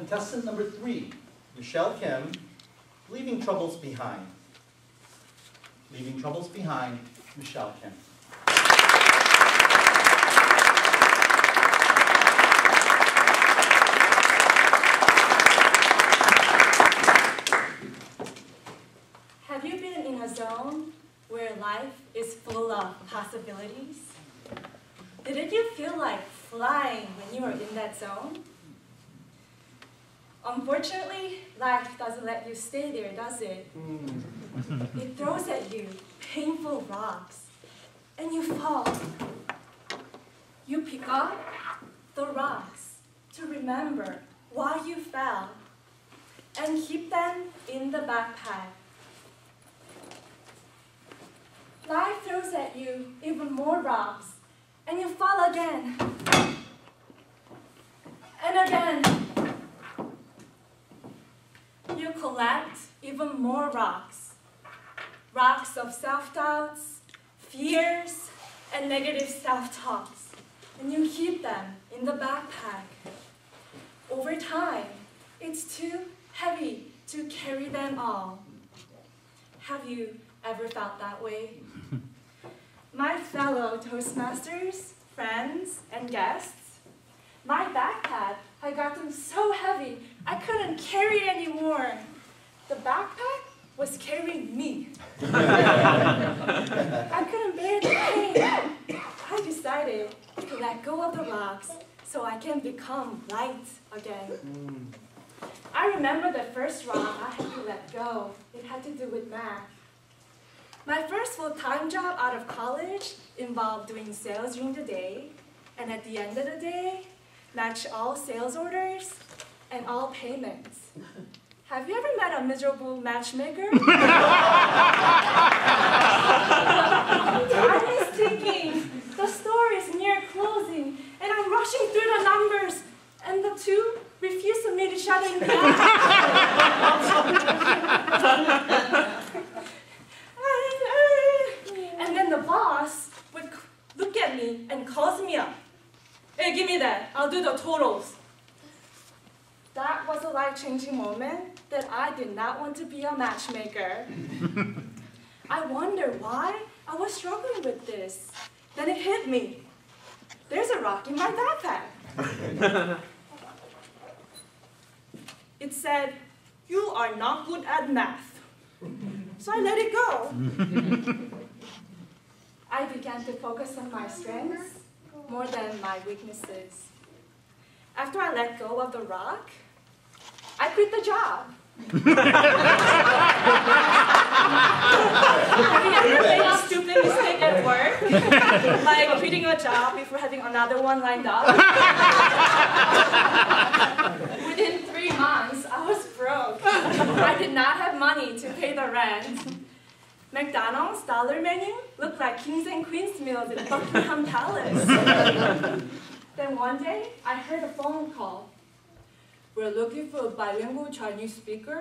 Contestant number three, Michelle Kim, Leaving Troubles Behind. Leaving Troubles Behind, Michelle Kim. Have you been in a zone where life is full of possibilities? Didn't you feel like flying when you were in that zone? Unfortunately, life doesn't let you stay there, does it? Mm. It throws at you painful rocks, and you fall. You pick up the rocks to remember why you fell, and keep them in the backpack. Life throws at you even more rocks, and you fall again. And again. Collect even more rocks. Rocks of self-doubts, fears, and negative self-talks. And you keep them in the backpack. Over time, it's too heavy to carry them all. Have you ever felt that way? *laughs* My fellow Toastmasters, friends, and guests, my backpack had gotten so heavy I couldn't carry it anymore. The backpack was carrying me. I couldn't bear the pain. I decided to let go of the rocks so I can become light again. I remember the first rock I had to let go. It had to do with math. My first full-time job out of college involved doing sales during the day, and at the end of the day, match all sales orders and all payments. Have you ever met a miserable matchmaker? *laughs* Time is thinking, The store is near closing, and I'm rushing through the numbers, and the two refuse to meet each other in the *laughs* And then the boss would look at me and calls me up. Hey, give me that. I'll do the totals. That was a life-changing moment that I did not want to be a matchmaker. *laughs* I wonder why I was struggling with this. Then it hit me. There's a rock in my backpack. *laughs* It said, you are not good at math. So I let it go. *laughs* I began to focus on my strengths more than my weaknesses. After I let go of the rock, I quit the job. *laughs* Have you ever made a stupid mistake at work? *laughs* like quitting a job before having another one lined up? *laughs* Within three months, I was broke. I did not have money to pay the rent. McDonald's dollar menu looked like kings and queens meals in Buckingham Palace. then one day, I heard a phone call. We're looking for a bilingual Chinese speaker.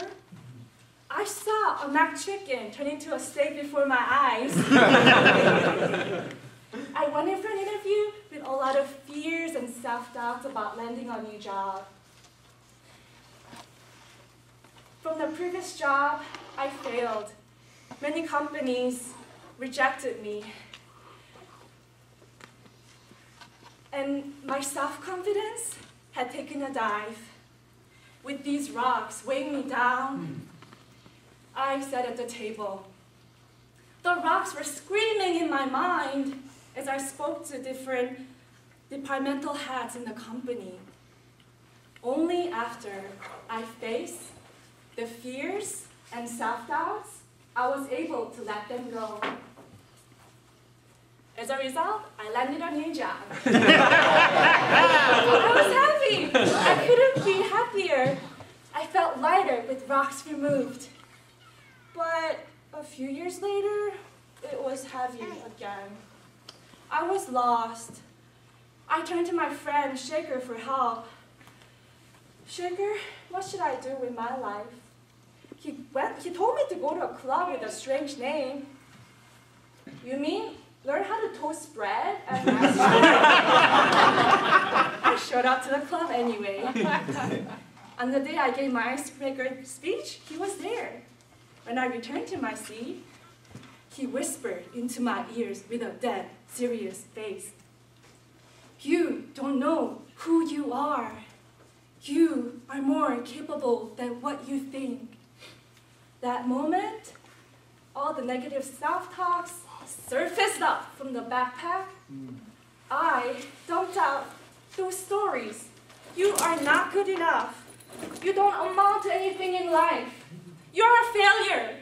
I saw a McChicken turn into a steak before my eyes. *laughs* I went in for an interview with a lot of fears and self-doubts about landing a new job. From the previous job, I failed. Many companies rejected me. And my self-confidence had taken a dive. With these rocks weighing me down, I sat at the table. The rocks were screaming in my mind as I spoke to different departmental heads in the company. Only after I faced the fears and self-doubts, I was able to let them go. As a result, I landed a new job. *laughs* I was happy. I couldn't be happier. I felt lighter with rocks removed. But a few years later, it was heavy again. I was lost. I turned to my friend Shaker for help. Shaker, what should I do with my life? He, went, he told me to go to a club with a strange name. You mean learn how to toast bread *laughs* and *laughs* I showed up to the club anyway. *laughs* On the day I gave my icebreaker speech, he was there. When I returned to my seat, he whispered into my ears with a dead, serious face. You don't know who you are. You are more capable than what you think. That moment, all the negative self-talks surfaced up from the backpack. Hmm. I dumped out those stories. You are not good enough. You don't amount to anything in life. You're a failure.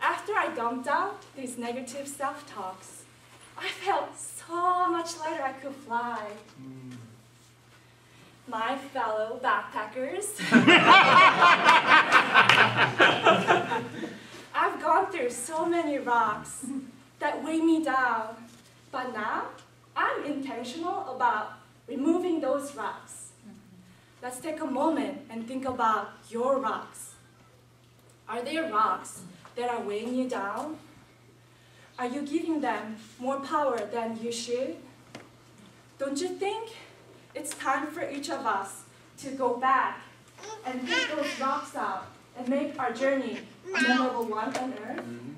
After I dumped out these negative self-talks, I felt so much lighter I could fly. Hmm. My fellow backpackers, *laughs* *laughs* I've gone through so many rocks that weigh me down, but now I'm intentional about removing those rocks. Let's take a moment and think about your rocks. Are there rocks that are weighing you down? Are you giving them more power than you should? Don't you think it's time for each of us to go back and pick those rocks out and make our journey memorable one on earth? Mm-hmm.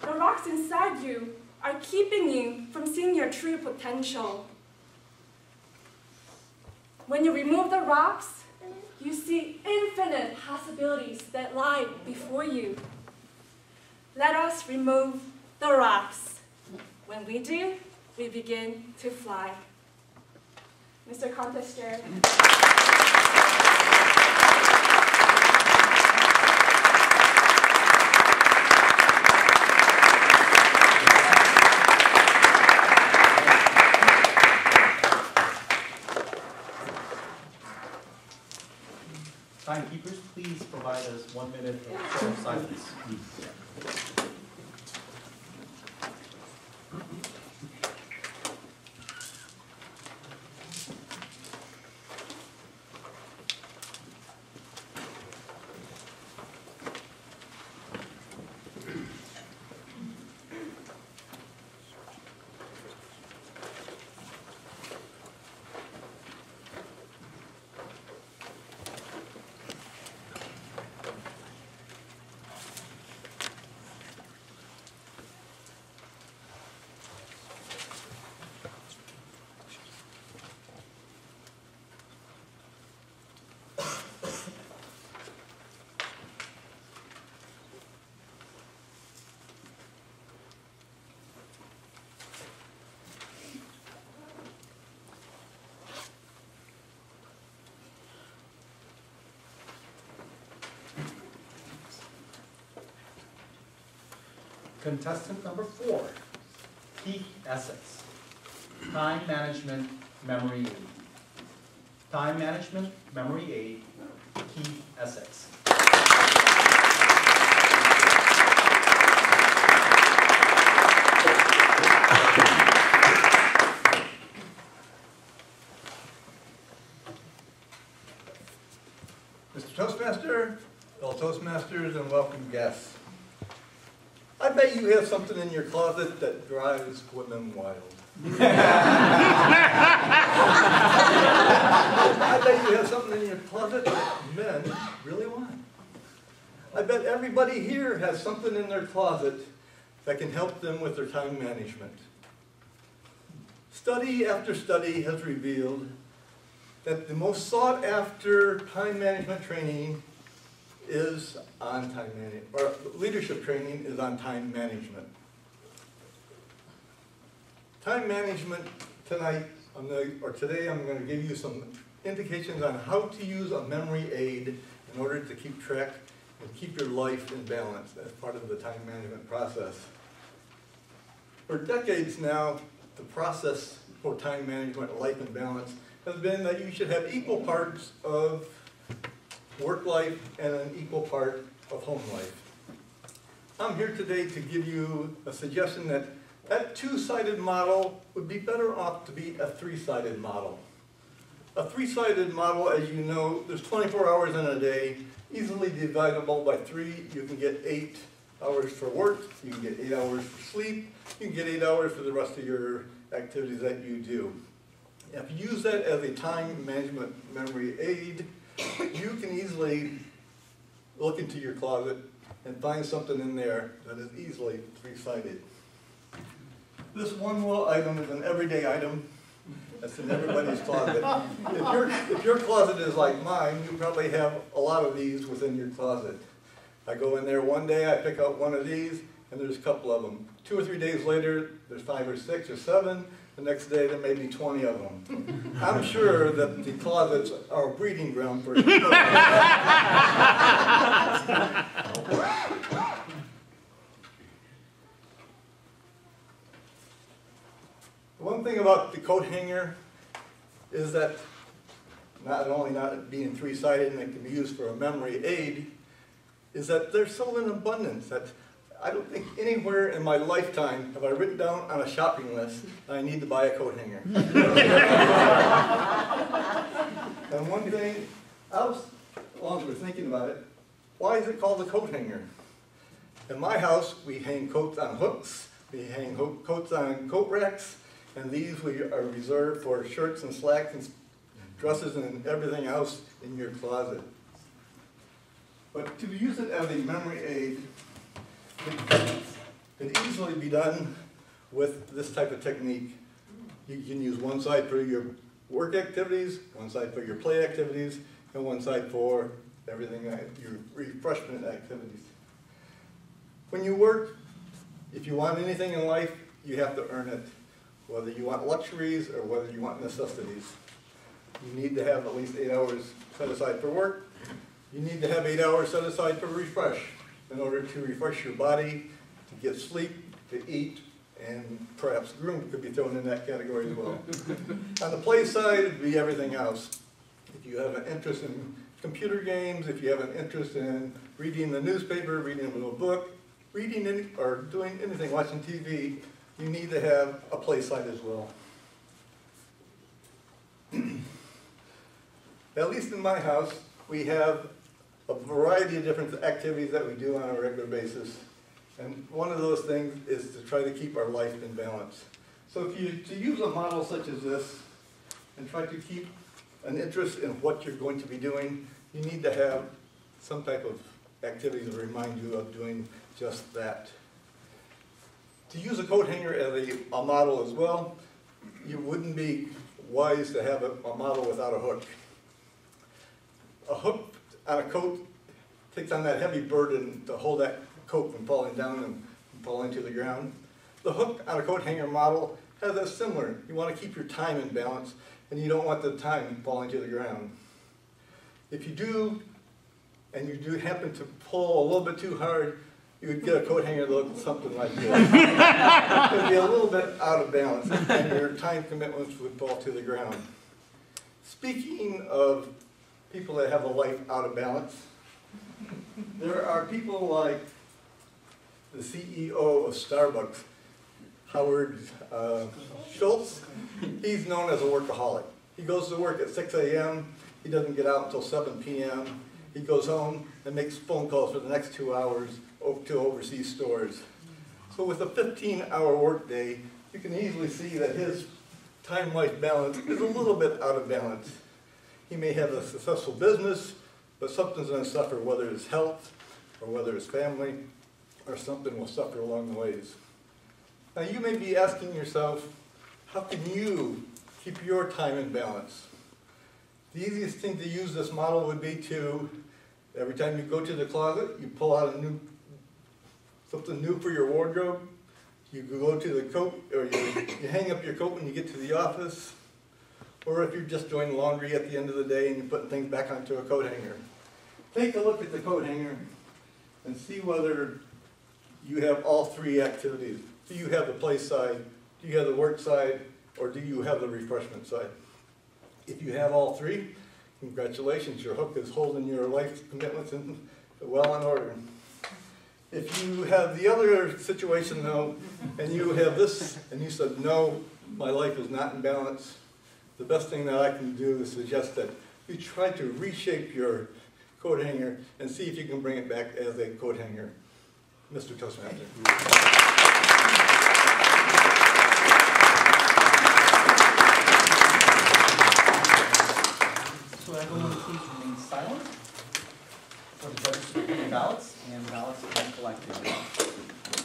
The rocks inside you are keeping you from seeing your true potential. When you remove the rocks, you see infinite possibilities that lie before you. Let us remove the rocks. When we do, we begin to fly. Mr. Contest Chair. Timekeepers, please provide us one minute of silence. Contestant number four, Keith Essex. Time Management Memory Aid. Time Management Memory Aid, Keith Essex. Mr. Toastmaster, fellow Toastmasters, and welcome guests. I bet you have something in your closet that drives women wild. I bet you have something in your closet that men really want. I bet everybody here has something in their closet that can help them with their time management. Study after study has revealed that the most sought after time management training is on time management, or leadership training is on time management. Time management tonight, gonna, or today, I'm going to give you some indications on how to use a memory aid in order to keep track and keep your life in balance as part of the time management process. For decades now, the process for time management, life and balance, has been that you should have equal parts of work life and an equal part of home life. I'm here today to give you a suggestion that that two-sided model would be better off to be a three-sided model. A three-sided model, as you know, there's 24 hours in a day, easily dividable by three. You can get eight hours for work, you can get eight hours for sleep, you can get eight hours for the rest of your activities that you do. If you use that as a time management memory aid, you can easily look into your closet and find something in there that is easily three-sided. This one little item is an everyday item that's in everybody's closet. If your, if your closet is like mine, you probably have a lot of these within your closet. I go in there one day, I pick out one of these, and there's a couple of them. Two or three days later, there's five or six or seven. The next day, there may be 20 of them. I'm sure that the closets are a breeding ground for One thing about the coat hanger is that not only not being three-sided and it can be used for a memory aid, is that they're so in abundance that I don't think anywhere in my lifetime have I written down on a shopping list that I need to buy a coat hanger. *laughs* and one thing else, as long as we're thinking about it, why is it called a coat hanger? In my house, we hang coats on hooks, we hang ho coats on coat racks, and these we are reserved for shirts and slacks and dresses and everything else in your closet. But to use it as a memory aid, can easily be done with this type of technique. You can use one side for your work activities, one side for your play activities, and one side for everything, uh, your refreshment activities. When you work, if you want anything in life, you have to earn it. Whether you want luxuries or whether you want necessities. You need to have at least eight hours set aside for work. You need to have eight hours set aside for refresh in order to refresh your body, to get sleep, to eat, and perhaps groom could be thrown in that category as well. *laughs* On the play side, it'd be everything else. If you have an interest in computer games, if you have an interest in reading the newspaper, reading a little book, reading any, or doing anything, watching TV, you need to have a play site as well. *clears throat* At least in my house, we have a variety of different activities that we do on a regular basis. And one of those things is to try to keep our life in balance. So if you to use a model such as this and try to keep an interest in what you're going to be doing, you need to have some type of activity to remind you of doing just that. To use a coat hanger as a, a model as well, you wouldn't be wise to have a, a model without a hook. A hook on a coat takes on that heavy burden to hold that coat from falling down and falling to the ground. The hook on a coat hanger model has a similar. You want to keep your time in balance and you don't want the time falling to the ground. If you do, and you do happen to pull a little bit too hard, you would get a coat hanger look something like this. *laughs* it would be a little bit out of balance and your time commitments would fall to the ground. Speaking of people that have a life out of balance, there are people like the CEO of Starbucks, Howard uh, Schultz. He's known as a workaholic. He goes to work at 6 a.m. He doesn't get out until 7 p.m. He goes home and makes phone calls for the next two hours to overseas stores. So with a 15-hour workday, you can easily see that his time-life balance is a little bit out of balance. He may have a successful business, but something's going to suffer, whether it's health, or whether it's family, or something will suffer along the ways. Now you may be asking yourself, how can you keep your time in balance? The easiest thing to use this model would be to, every time you go to the closet, you pull out a new, something new for your wardrobe. You go to the coat, or you, you hang up your coat when you get to the office. Or if you're just doing laundry at the end of the day and you're putting things back onto a coat hanger. Take a look at the coat hanger and see whether you have all three activities. Do you have the play side, do you have the work side, or do you have the refreshment side? If you have all three, congratulations, your hook is holding your life commitments in, well in order. If you have the other situation though, and you have this, and you said, no, my life is not in balance, the best thing that I can do is suggest that you try to reshape your coat hanger and see if you can bring it back as a coat hanger. Mr. Toastmaster. Everyone please remain silent for the judges to the ballots and ballots to be collected.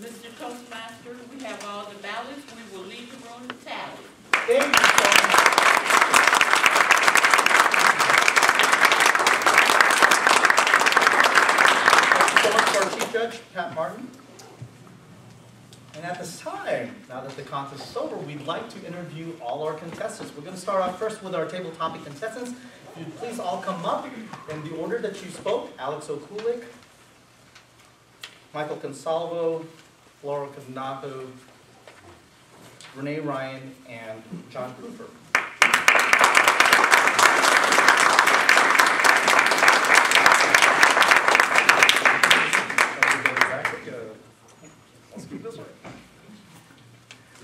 Mr. Toastmaster, we have all the ballots. We will leave the room to tally. Thank you, you so much to our Chief Judge, Pat Martin. And at this time, now that the contest is over, we'd like to interview all our contestants. We're going to start off first with our table topic contestants. If you'd please all come up in the order that you spoke. Alex Okulik, Michael Consalvo, Laura Cavanato, Renee Ryan, and John Cooper. Let's keep this way.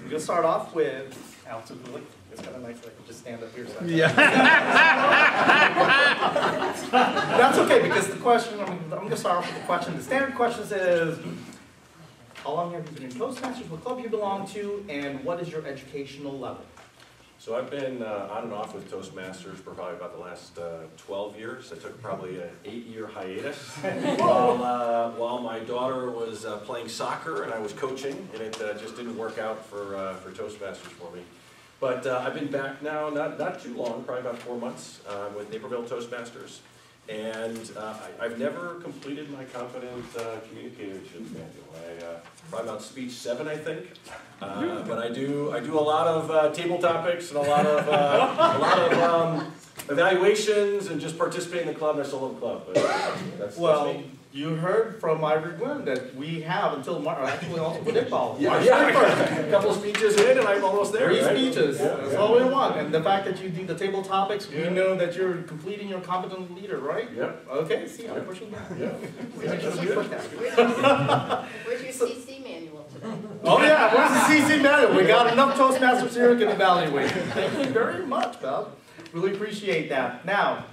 We're gonna start off with Alex Okulik. It's kind of nice that I can just stand up here. so I can- That's okay, because the question, I'm, I'm gonna start off with the question. The standard question is, how long have you been in Toastmasters, what club you belong to, and what is your educational level? So I've been uh, on and off with Toastmasters for probably about the last uh, 12 years. I took probably an eight-year hiatus *laughs* while, uh, while my daughter was uh, playing soccer and I was coaching, and it uh, just didn't work out for, uh, for Toastmasters for me. But uh, I've been back now, not, not too long, probably about four months, uh, with Naperville Toastmasters. And uh, I, I've never completed my confident uh, communications manual. I, uh, probably about speech seven, I think. Uh, but I do, I do a lot of uh, table topics and a lot of, uh, a lot of um, evaluations and just participating in the club. And I still love the club. But uh, that's, that's Well, me. You heard from Ivy Quinn that we have until Mar, uh, actually also for Dick Yeah, March yeah, 31st. *laughs* a couple of speeches in and I'm almost there. Three right? speeches, Yeah, that's yeah. all we want. And the fact that you do the table topics, we know that you're completing your competent leader, right? Yep. Okay, see, I'm Yep. pushing back. Yeah. Make sure we. Where's your CC manual today? Oh yeah, where's the CC manual? We got enough Toastmasters here who can evaluate. Thank you very much, Bob. Really appreciate that. Now,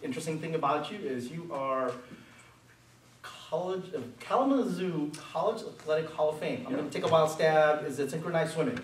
interesting thing about you is you are college, uh, Kalamazoo College Athletic Hall of Fame. I'm gonna take a wild stab. Is it synchronized swimming?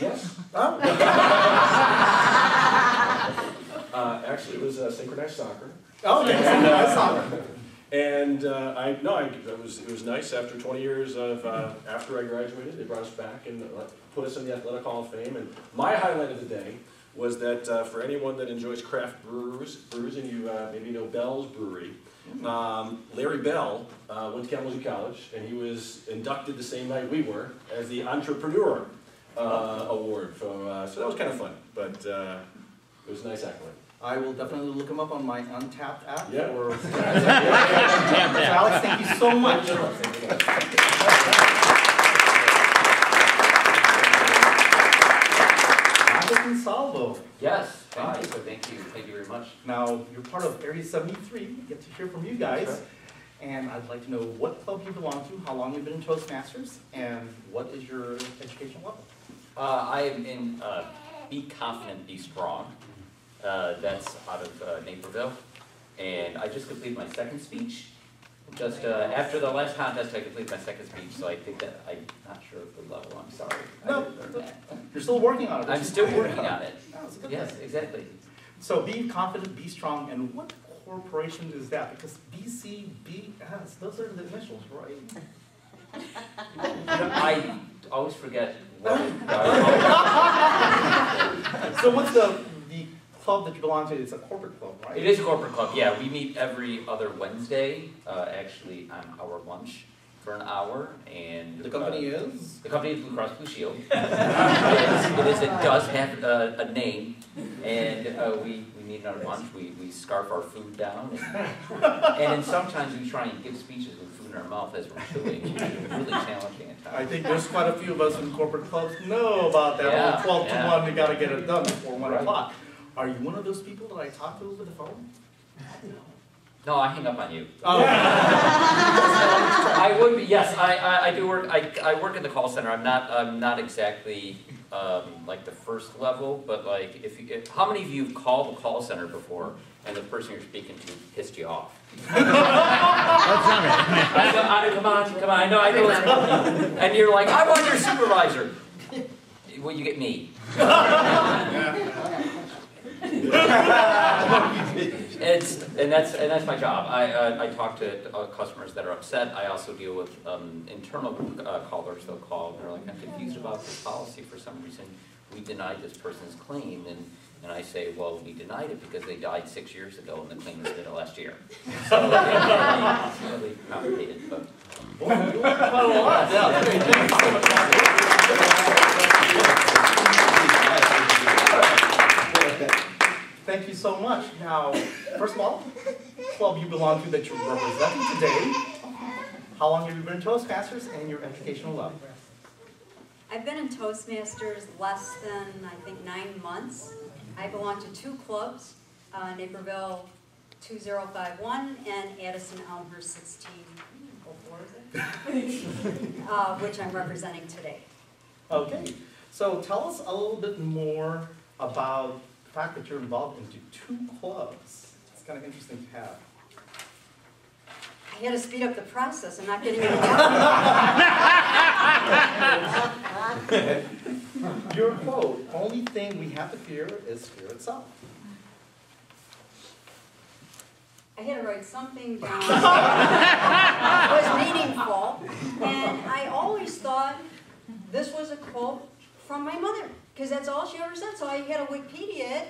Yes. *laughs* Oh. *laughs* Uh, actually, it was uh, synchronized soccer. Oh, okay, synchronized soccer. And uh, I no, I, it was it was nice. After 20 years of uh, after I graduated, they brought us back and uh, put us in the Athletic Hall of Fame. And my highlight of the day was that uh, for anyone that enjoys craft brewers, brews, and you uh, maybe know Bell's Brewery, Um, Larry Bell uh, went to Kalamazoo College, and he was inducted the same night we were as the Entrepreneur uh, Award. So, uh, so that was kind of fun, but uh, it was a nice accolade. I will definitely look him up on my Untappd app. Yeah. Or, *laughs* so Alex, thank you so much. Jonathan Salvo. Yes, hi, so thank you, thank you very much. Now, you're part of Area 73, we get to hear from you guys. Right. And I'd like to know what club you belong to, how long you've been in Toastmasters, and what is your educational level? Uh, I am in, uh, Be Confident, Be Strong. Uh, that's out of, uh, Naperville. And I just completed my second speech. Just, uh, after the last contest, I completed my second speech, so I think that, I'm not sure of the level, I'm sorry. No, didn't learn that. You're still working on it. I'm still working on it. That's a good Yes, thing. exactly. So be confident, be strong, and what corporation is that? Because BCBS, those are the initials, right? *laughs* I always forget what. *laughs* So what's the club that you belong to? It's a corporate club, right? It is a corporate club, yeah. We meet every other Wednesday, uh, actually on our lunch for an hour, and. The company uh, is? The company is Blue Cross Blue Shield. *laughs* It is, it is- it does have a, a name, and uh, we, we meet on our lunch, we, we scarf our food down, and, and then sometimes we try and give speeches with food in our mouth as we're chewing. It's really challenging at times. I think there's quite a few of us in corporate clubs know about that Yeah, whole twelve to one, we gotta get it done before one Right. o'clock. Are you one of those people that I talk to over the phone? No, I hang up on you. Oh. *laughs* I would be, yes, I, I, I do work, I, I work in the call center, I'm not, I'm not exactly, um, like the first level, but like, if you, if, how many of you have called the call center before and the person you're speaking to pissed you off? *laughs* That's not me. I know, I know, come on, come on, I know, I know, it's- and you're like, I want your supervisor. Well, you get me. *laughs* *laughs* It's, and that's, and that's my job. I, uh, I talk to uh, customers that are upset. I also deal with um, internal uh, callers, they'll call, and they're like, I'm confused about this policy for some reason. We denied this person's claim, and, and I say, well, we denied it because they died six years ago, and the claim was did it last year. So *laughs* it's really, really complicated, but. Well, Thank you so much. Thank you so much. Now, first of all, club you belong to that you're representing today, how long have you been in Toastmasters and your educational level? I've been in Toastmasters less than, I think, nine months. I belong to two clubs, uh, Naperville 2051 and Addison Elmhurst 1604. *laughs* Uh, which I'm representing today. Okay, so tell us a little bit more about fact that you're involved into two clubs. It's kind of interesting to have. I had to speed up the process, I'm not getting it *laughs* Your quote, only thing we have to fear is fear itself. I had to write something down that was meaningful, and I always thought this was a quote from my mother, because that's all she ever said, so I had to Wikipedia it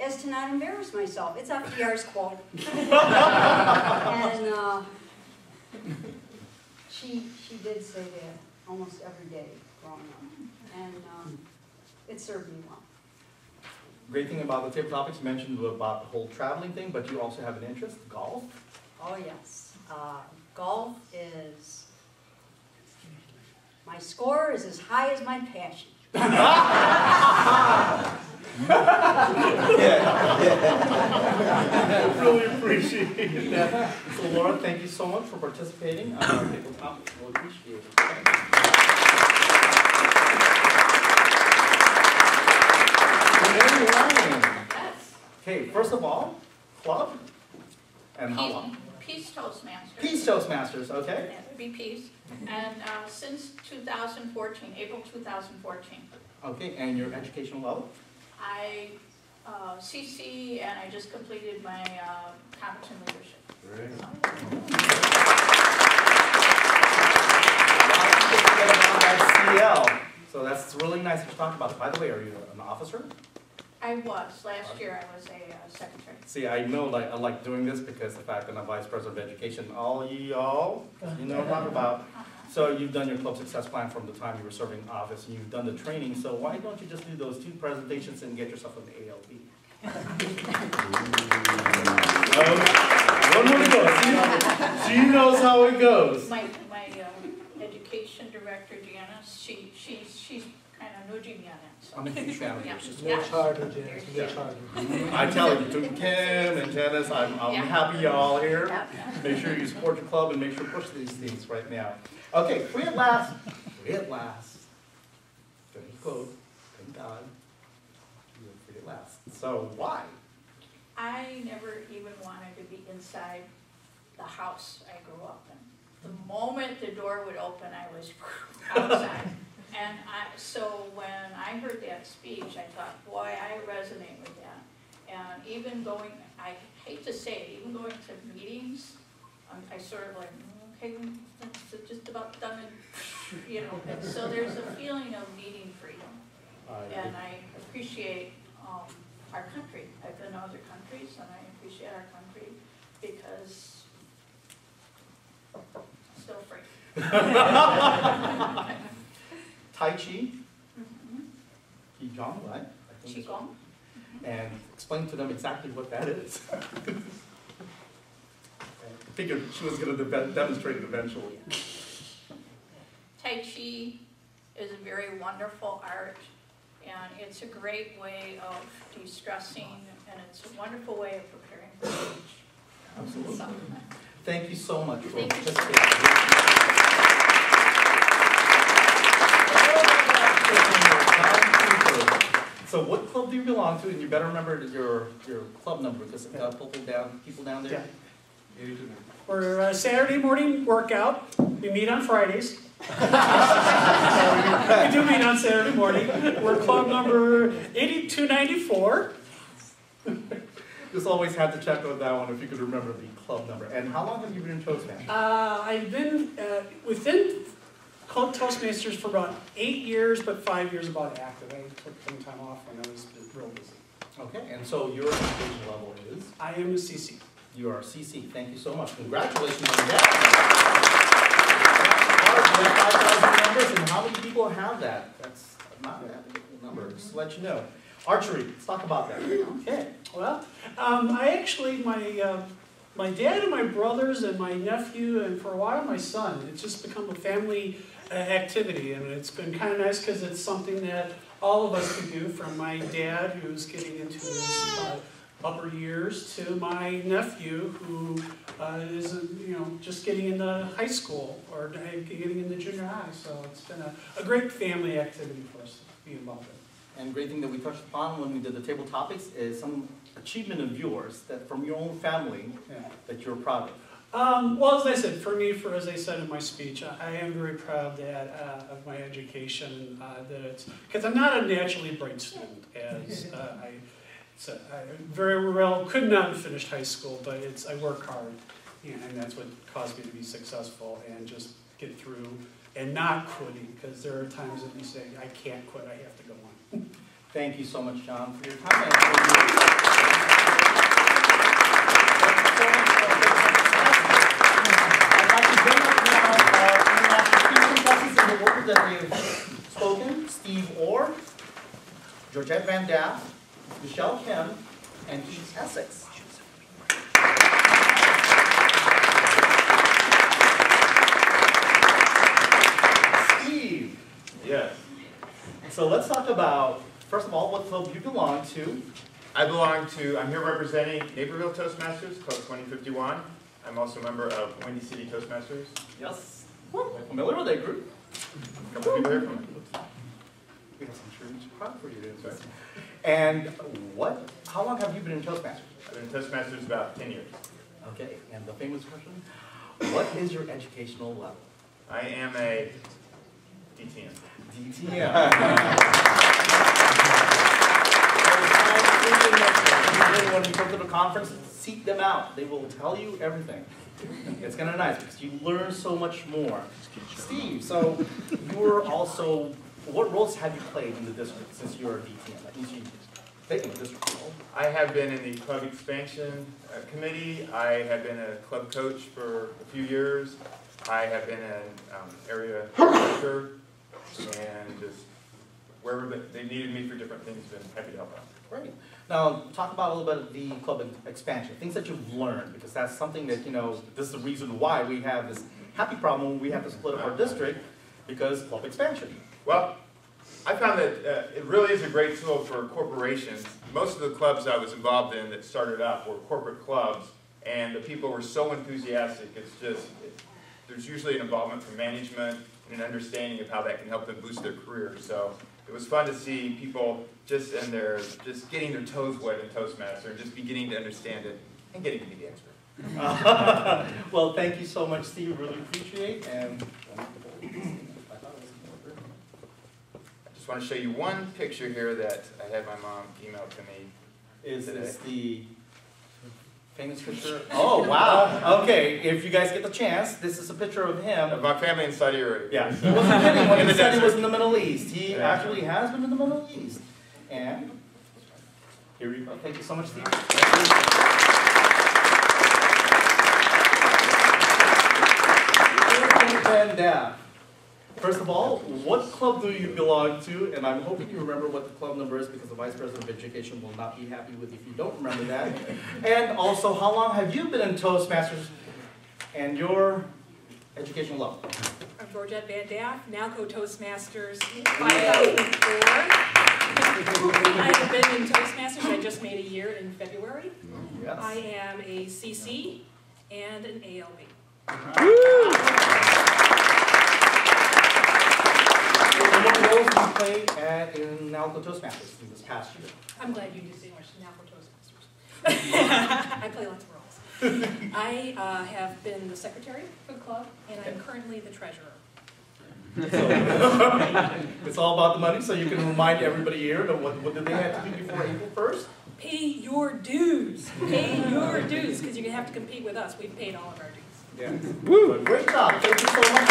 as to not embarrass myself. It's FDR's quote. *laughs* And, uh, she, she did say that almost every day growing up, and, um, it served me well. Great thing about the table topics, you mentioned about the whole traveling thing, but you also have an interest, golf. Oh, yes. Uh, golf is, my score is as high as my passion. Really appreciate that. So Laura, thank you so much for participating uh, on *clears throat* our table topics, we appreciate it. Mary Ryan. Okay, first of all, club, and how long? Peace Toastmasters. Peace Toastmasters, okay? Yeah, Be Peace. And uh, since 2014, April 2014, Okay, and your educational level? I uh, CC and I just completed my uh, competent leadership. CL. So that's really nice to talk about. By the way, are you an officer? I was, last year I was a uh, secretary. See, I know like, I like doing this because the fact that I'm vice president of education, all ye all, you know what I'm about. So you've done your club success plan from the time you were serving in office and you've done the training, so why don't you just do those two presentations and get yourself an ALB? One more to go, she, she knows how it goes. My, my uh, education director, Janice, she, she's, she's kind of nudging me on that, so. I'm a huge fan of Yeah. yours. Yeah. Much harder, Janice, much harder. I tell you, to Kim and Janice, I'm, I'm Yeah. happy you're all here. Yeah. Make sure you support your club and make sure you push these things right now. Okay, free at last, free at last. Finish quote, thank God. You're free at last. So why? I never even wanted to be inside the house I grew up in. The moment the door would open, I was *laughs* outside. And I, so when I heard that speech, I thought, boy, I resonate with that. And even going, I hate to say it, even going to meetings, um, I sort of like, "Mm, okay, it's just about done and, you know, and so there's a feeling of needing freedom. And I appreciate, um, our country. I've been to other countries and I appreciate our country because still free. *laughs* *laughs* Tai Chi, mm-hmm. Qigong, right? I think it's- Qigong. Mm-hmm. And explain to them exactly what that is. *laughs* I Figured she was gonna de- demonstrate it eventually. *laughs* Tai Chi is a very wonderful art and it's a great way of de-stressing and it's a wonderful way of preparing for age. Absolutely. Thank you so much for Thank participating. So what club do you belong to? And you better remember your, your club number, because I've got people down, people down there. We're a Saturday morning workout. We meet on Fridays. *laughs* we do meet on Saturday morning. We're club number 8294. *laughs* Just always had to check on that one if you could remember the club number. And how long have you been in Toastmasters? Uh, I've been uh, within Club Toastmasters for about eight years, but five years about active. I took some time off when I was real busy. Okay, and so your education level is? I am a CC. You are a CC. Thank you so much. Congratulations on that. We have 5,000 members, and how many people have that? That's not a number, just to let you know. Archery, let's talk about that. Okay, well, um, I actually, my, uh, my dad and my brothers and my nephew, and for a while my son, it's just become a family activity, and it's been kind of nice because it's something that all of us can do, from my dad, who's getting into his uh, upper years, to my nephew, who uh, is, you know, just getting into high school, or getting into junior high, so it's been a, a great family activity for us to be involved in. And great thing that we touched upon when we did the table topics is some achievement of yours that from your own family Yeah. that you're proud of. Um, well, as I said, for me, for as I said in my speech, I, I am very proud that uh, of my education. Uh, that it's because I'm not a naturally bright student, as uh, I, so I very well could not have finished high school, but it's I work hard, and that's what caused me to be successful and just get through and not quitting because there are times that you say I can't quit, I have to go on. *laughs* Thank you so much, John, for your time. Classes in the order that they've spoken. Steve Orr, Georgette Van Daff, Michelle Kim, and Keith Essex. Steve, Yes. so let's talk about, first of all, what club you belong to. I belong to, I'm here representing Naperville Toastmasters, Club 2051. I'm also a member of Windy City Toastmasters. Yes. I'm familiar with that group. A couple people here from it. We have some church proud for you to answer. And what, how long have you been in Toastmasters? I've been in Toastmasters about 10 years. Okay, and the famous question, what is your educational level? I am a DTM. When *laughs* we come to the conference, seek them out. They will tell you everything. *laughs* It's kind of nice because you learn so much more. Steve, so you're also, what roles have you played in the district since you're a DTM? That means you taking the district role. I have been in the club expansion uh, committee. I have been a club coach for a few years. I have been an um, area *laughs* director and just wherever they- they needed me for different things, been happy to help out. Great. Now, talk about a little bit of the club expansion, things that you've learned, because that's something that, you know, this is the reason why we have this happy problem when we have to split up our district, because club expansion. Well, I found that uh, it really is a great tool for corporations. Most of the clubs I was involved in that started up were corporate clubs, and the people were so enthusiastic. It's just, it, there's usually an involvement from management and an understanding of how that can help them boost their career. So it was fun to see people just and they're just getting their toes wet in Toastmaster and just beginning to understand it and getting to be the expert. *laughs* Well, thank you so much, Steve, really appreciate, and. I just want to show you one picture here that I had my mom email to me. Is today. this the famous picture? *laughs* Oh, wow, okay, if you guys get the chance, this is a picture of him. Of my family in Saudi Arabia. Yeah, he wasn't kidding when he *laughs* said he was in the Middle East. He Yeah. actually has been in the Middle East. And here we go. Thank you so much, Steve. First of all, what club do you belong to? And I'm hoping you remember what the club number is because the Vice President of Education will not be happy with you if you don't remember that. And also, how long have you been in Toastmasters and your educational level? I'm Georgette Van Daff, NALCO Toastmasters 5004. I have been in Toastmasters, I just made a year in February. Yes. I am a CC and an ALB. And what roles do you play at, in Nalco Toastmasters in this past year? I'm glad you distinguished NALCO Toastmasters. *laughs* I play lots of roles. I uh, have been the secretary for the club, and I'm currently the treasurer. *laughs* It's all about the money, so you can remind everybody here that what, what did they have to do before April first? Pay your dues. Pay your dues, because you're gonna have to compete with us. We've paid all of our dues. Yeah. Woo! Great job, thank you so much.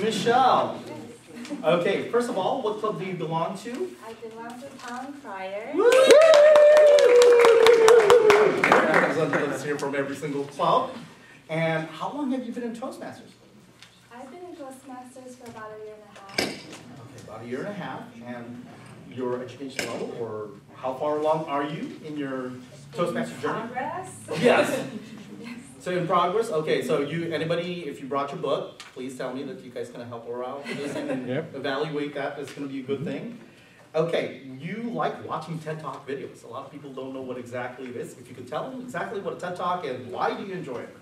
Michelle. Okay, first of all, what club do you belong to? I belong to Town Crier. Representatives here from every single club. And how long have you been in Toastmasters? I've been in Toastmasters for about a year and a half. Okay, about a year and a half, and your education level, or how far along are you in your Toastmaster journey? Progress? Yes. *laughs* So in progress, okay, so you, anybody, if you brought your book, please tell me that you guys gonna help her out with this and Yep. evaluate that, it's gonna be a good thing. Okay, you like watching TED Talk videos, a lot of people don't know what exactly it is, if you could tell them exactly what a TED Talk is, and why do you enjoy it?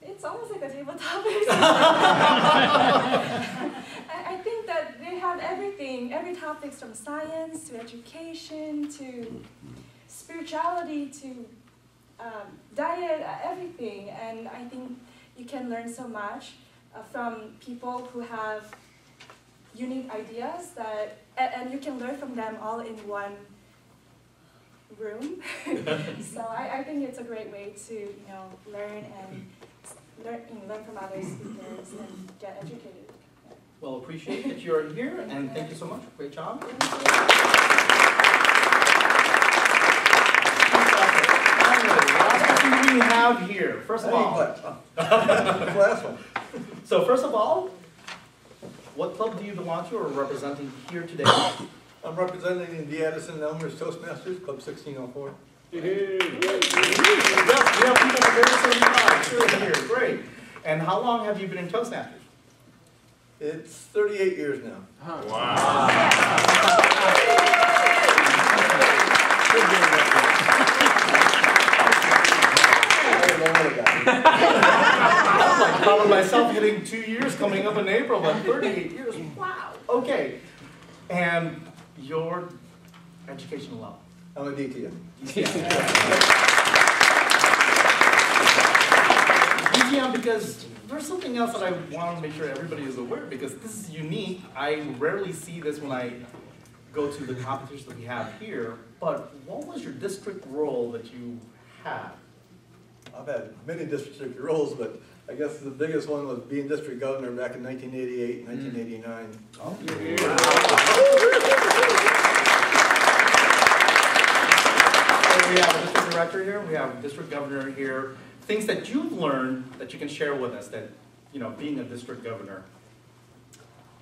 It's almost like a table topic. *laughs* I, I think that they have everything, every topics from science to education to spirituality to um, diet, uh, everything. And I think you can learn so much uh, from people who have unique ideas that, and, and you can learn from them all in one room. *laughs* so I, I think it's a great way to, you know, learn and learn, you know, learn from other speakers and get educated. Well, appreciate that you're here, and thank you so much, great job. Last person we have here, first of all. Last one. *laughs* So first of all, what club do you belong to or representing here today? *coughs* I'm representing the Addison Elmhurst Toastmasters, Club sixteen oh four. Yes, we have people from very seventy-five, sure, here, great. And how long have you been in Toastmasters? It's thirty-eight years now. I'm like *laughs* proud of myself hitting two years coming up in April, but thirty-eight years, wow, okay. And your educational level? I'm a DTM. DTM *laughs* because there's something else that I want to make sure everybody is aware because this is unique. I rarely see this when I go to the competitions that we have here. But what was your district role that you had? I've had many district roles, but I guess the biggest one was being district governor back in 1988, 1989. So we have a district director here, we have district governor here. Things that you've learned that you can share with us that, you know, being a district governor.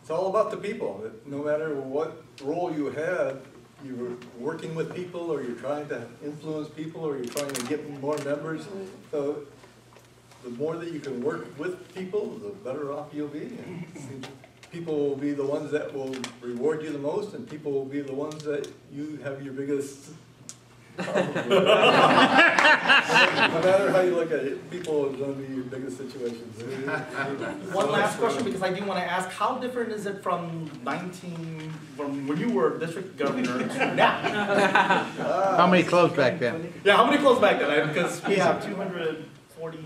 It's all about the people. No matter what role you have, you're working with people, or you're trying to influence people, or you're trying to get more members. So the more that you can work with people, the better off you'll be. And People will be the ones that will reward you the most, and people will be the ones that you have your biggest. problem with. *laughs* No matter how you look at it, people are gonna be your biggest situations. One last question, because I do want to ask, how different is it from nineteen, from when you were district governor to now? How many closed back then? Yeah, how many closed back then? Because we have two hundred forty.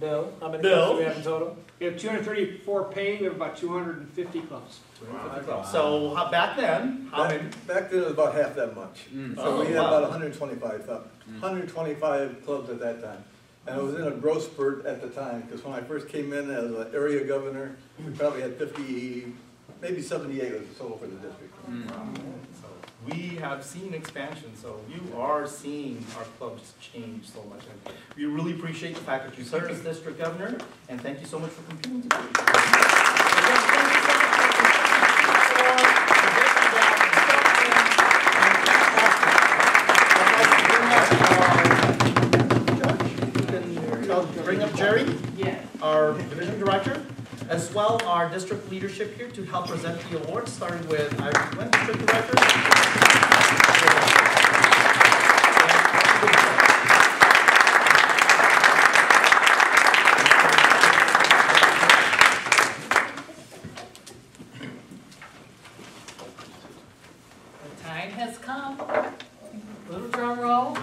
Bill, how many Bill? clubs do we have in total? We have 234 paying, we have about 250 clubs. So how, back then, how many? Back, back then it was about half that much. Mm. So Oh, we had wow. about 125 clubs at that time. And it was in a growth spurt at the time, because when I first came in as an area governor, we probably had fifty, maybe seventy-eight was total for the district. Mm. So We have seen expansion, so you are seeing our clubs change so much. And we really appreciate the fact that you served as district governor, and thank you so much for competing today. I'll Bring up Jerry, Yeah. our division director, as well our district leadership here to help present the awards, starting with Ivy Quinn, district director. The time has come. Little drum roll.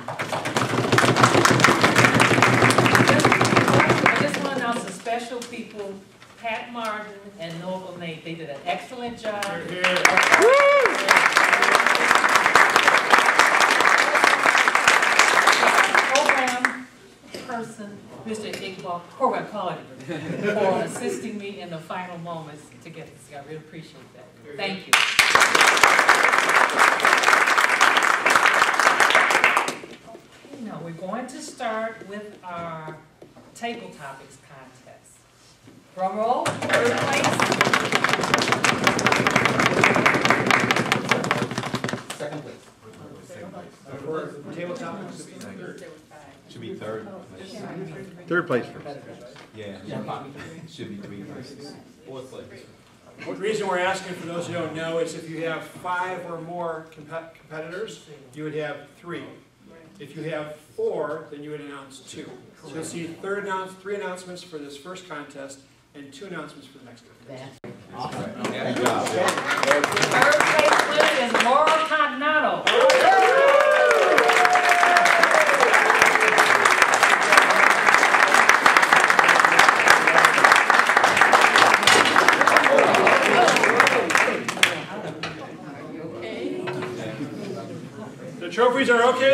I just want to announce the special people, Pat Martin and Noble Nate. They did an excellent job. Program person, Mr. Iqbal, program coordinator, for assisting me in the final moments to get this. I really appreciate that. Thank you. Okay, Now, we're going to start with our table topics contest. Drum roll, third place. Second place. Table topics. Should be third. Oh, third place first. Yeah. Yeah. Should be three places. Fourth place. The reason we're asking, for those who don't know, is if you have five or more compe- competitors, you would have three. If you have four, then you would announce two. So you'll see third announce, three announcements for this first contest and two announcements for the next contest. Good job. Third place winner is Laura Cognato.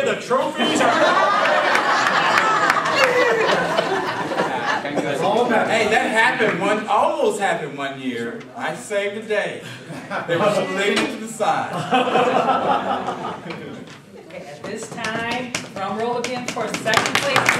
Trophies are okay, the trophies are. *laughs* Hey, that happened one, almost happened one year. I saved the day. They were laid to the side. Okay, At this time, drum roll again for second place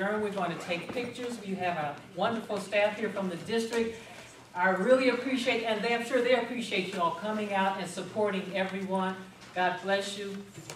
adjourn, we're going to take pictures. We have a wonderful staff here from the district. I really appreciate, and they, I'm sure they appreciate you all coming out and supporting everyone. God bless you. You.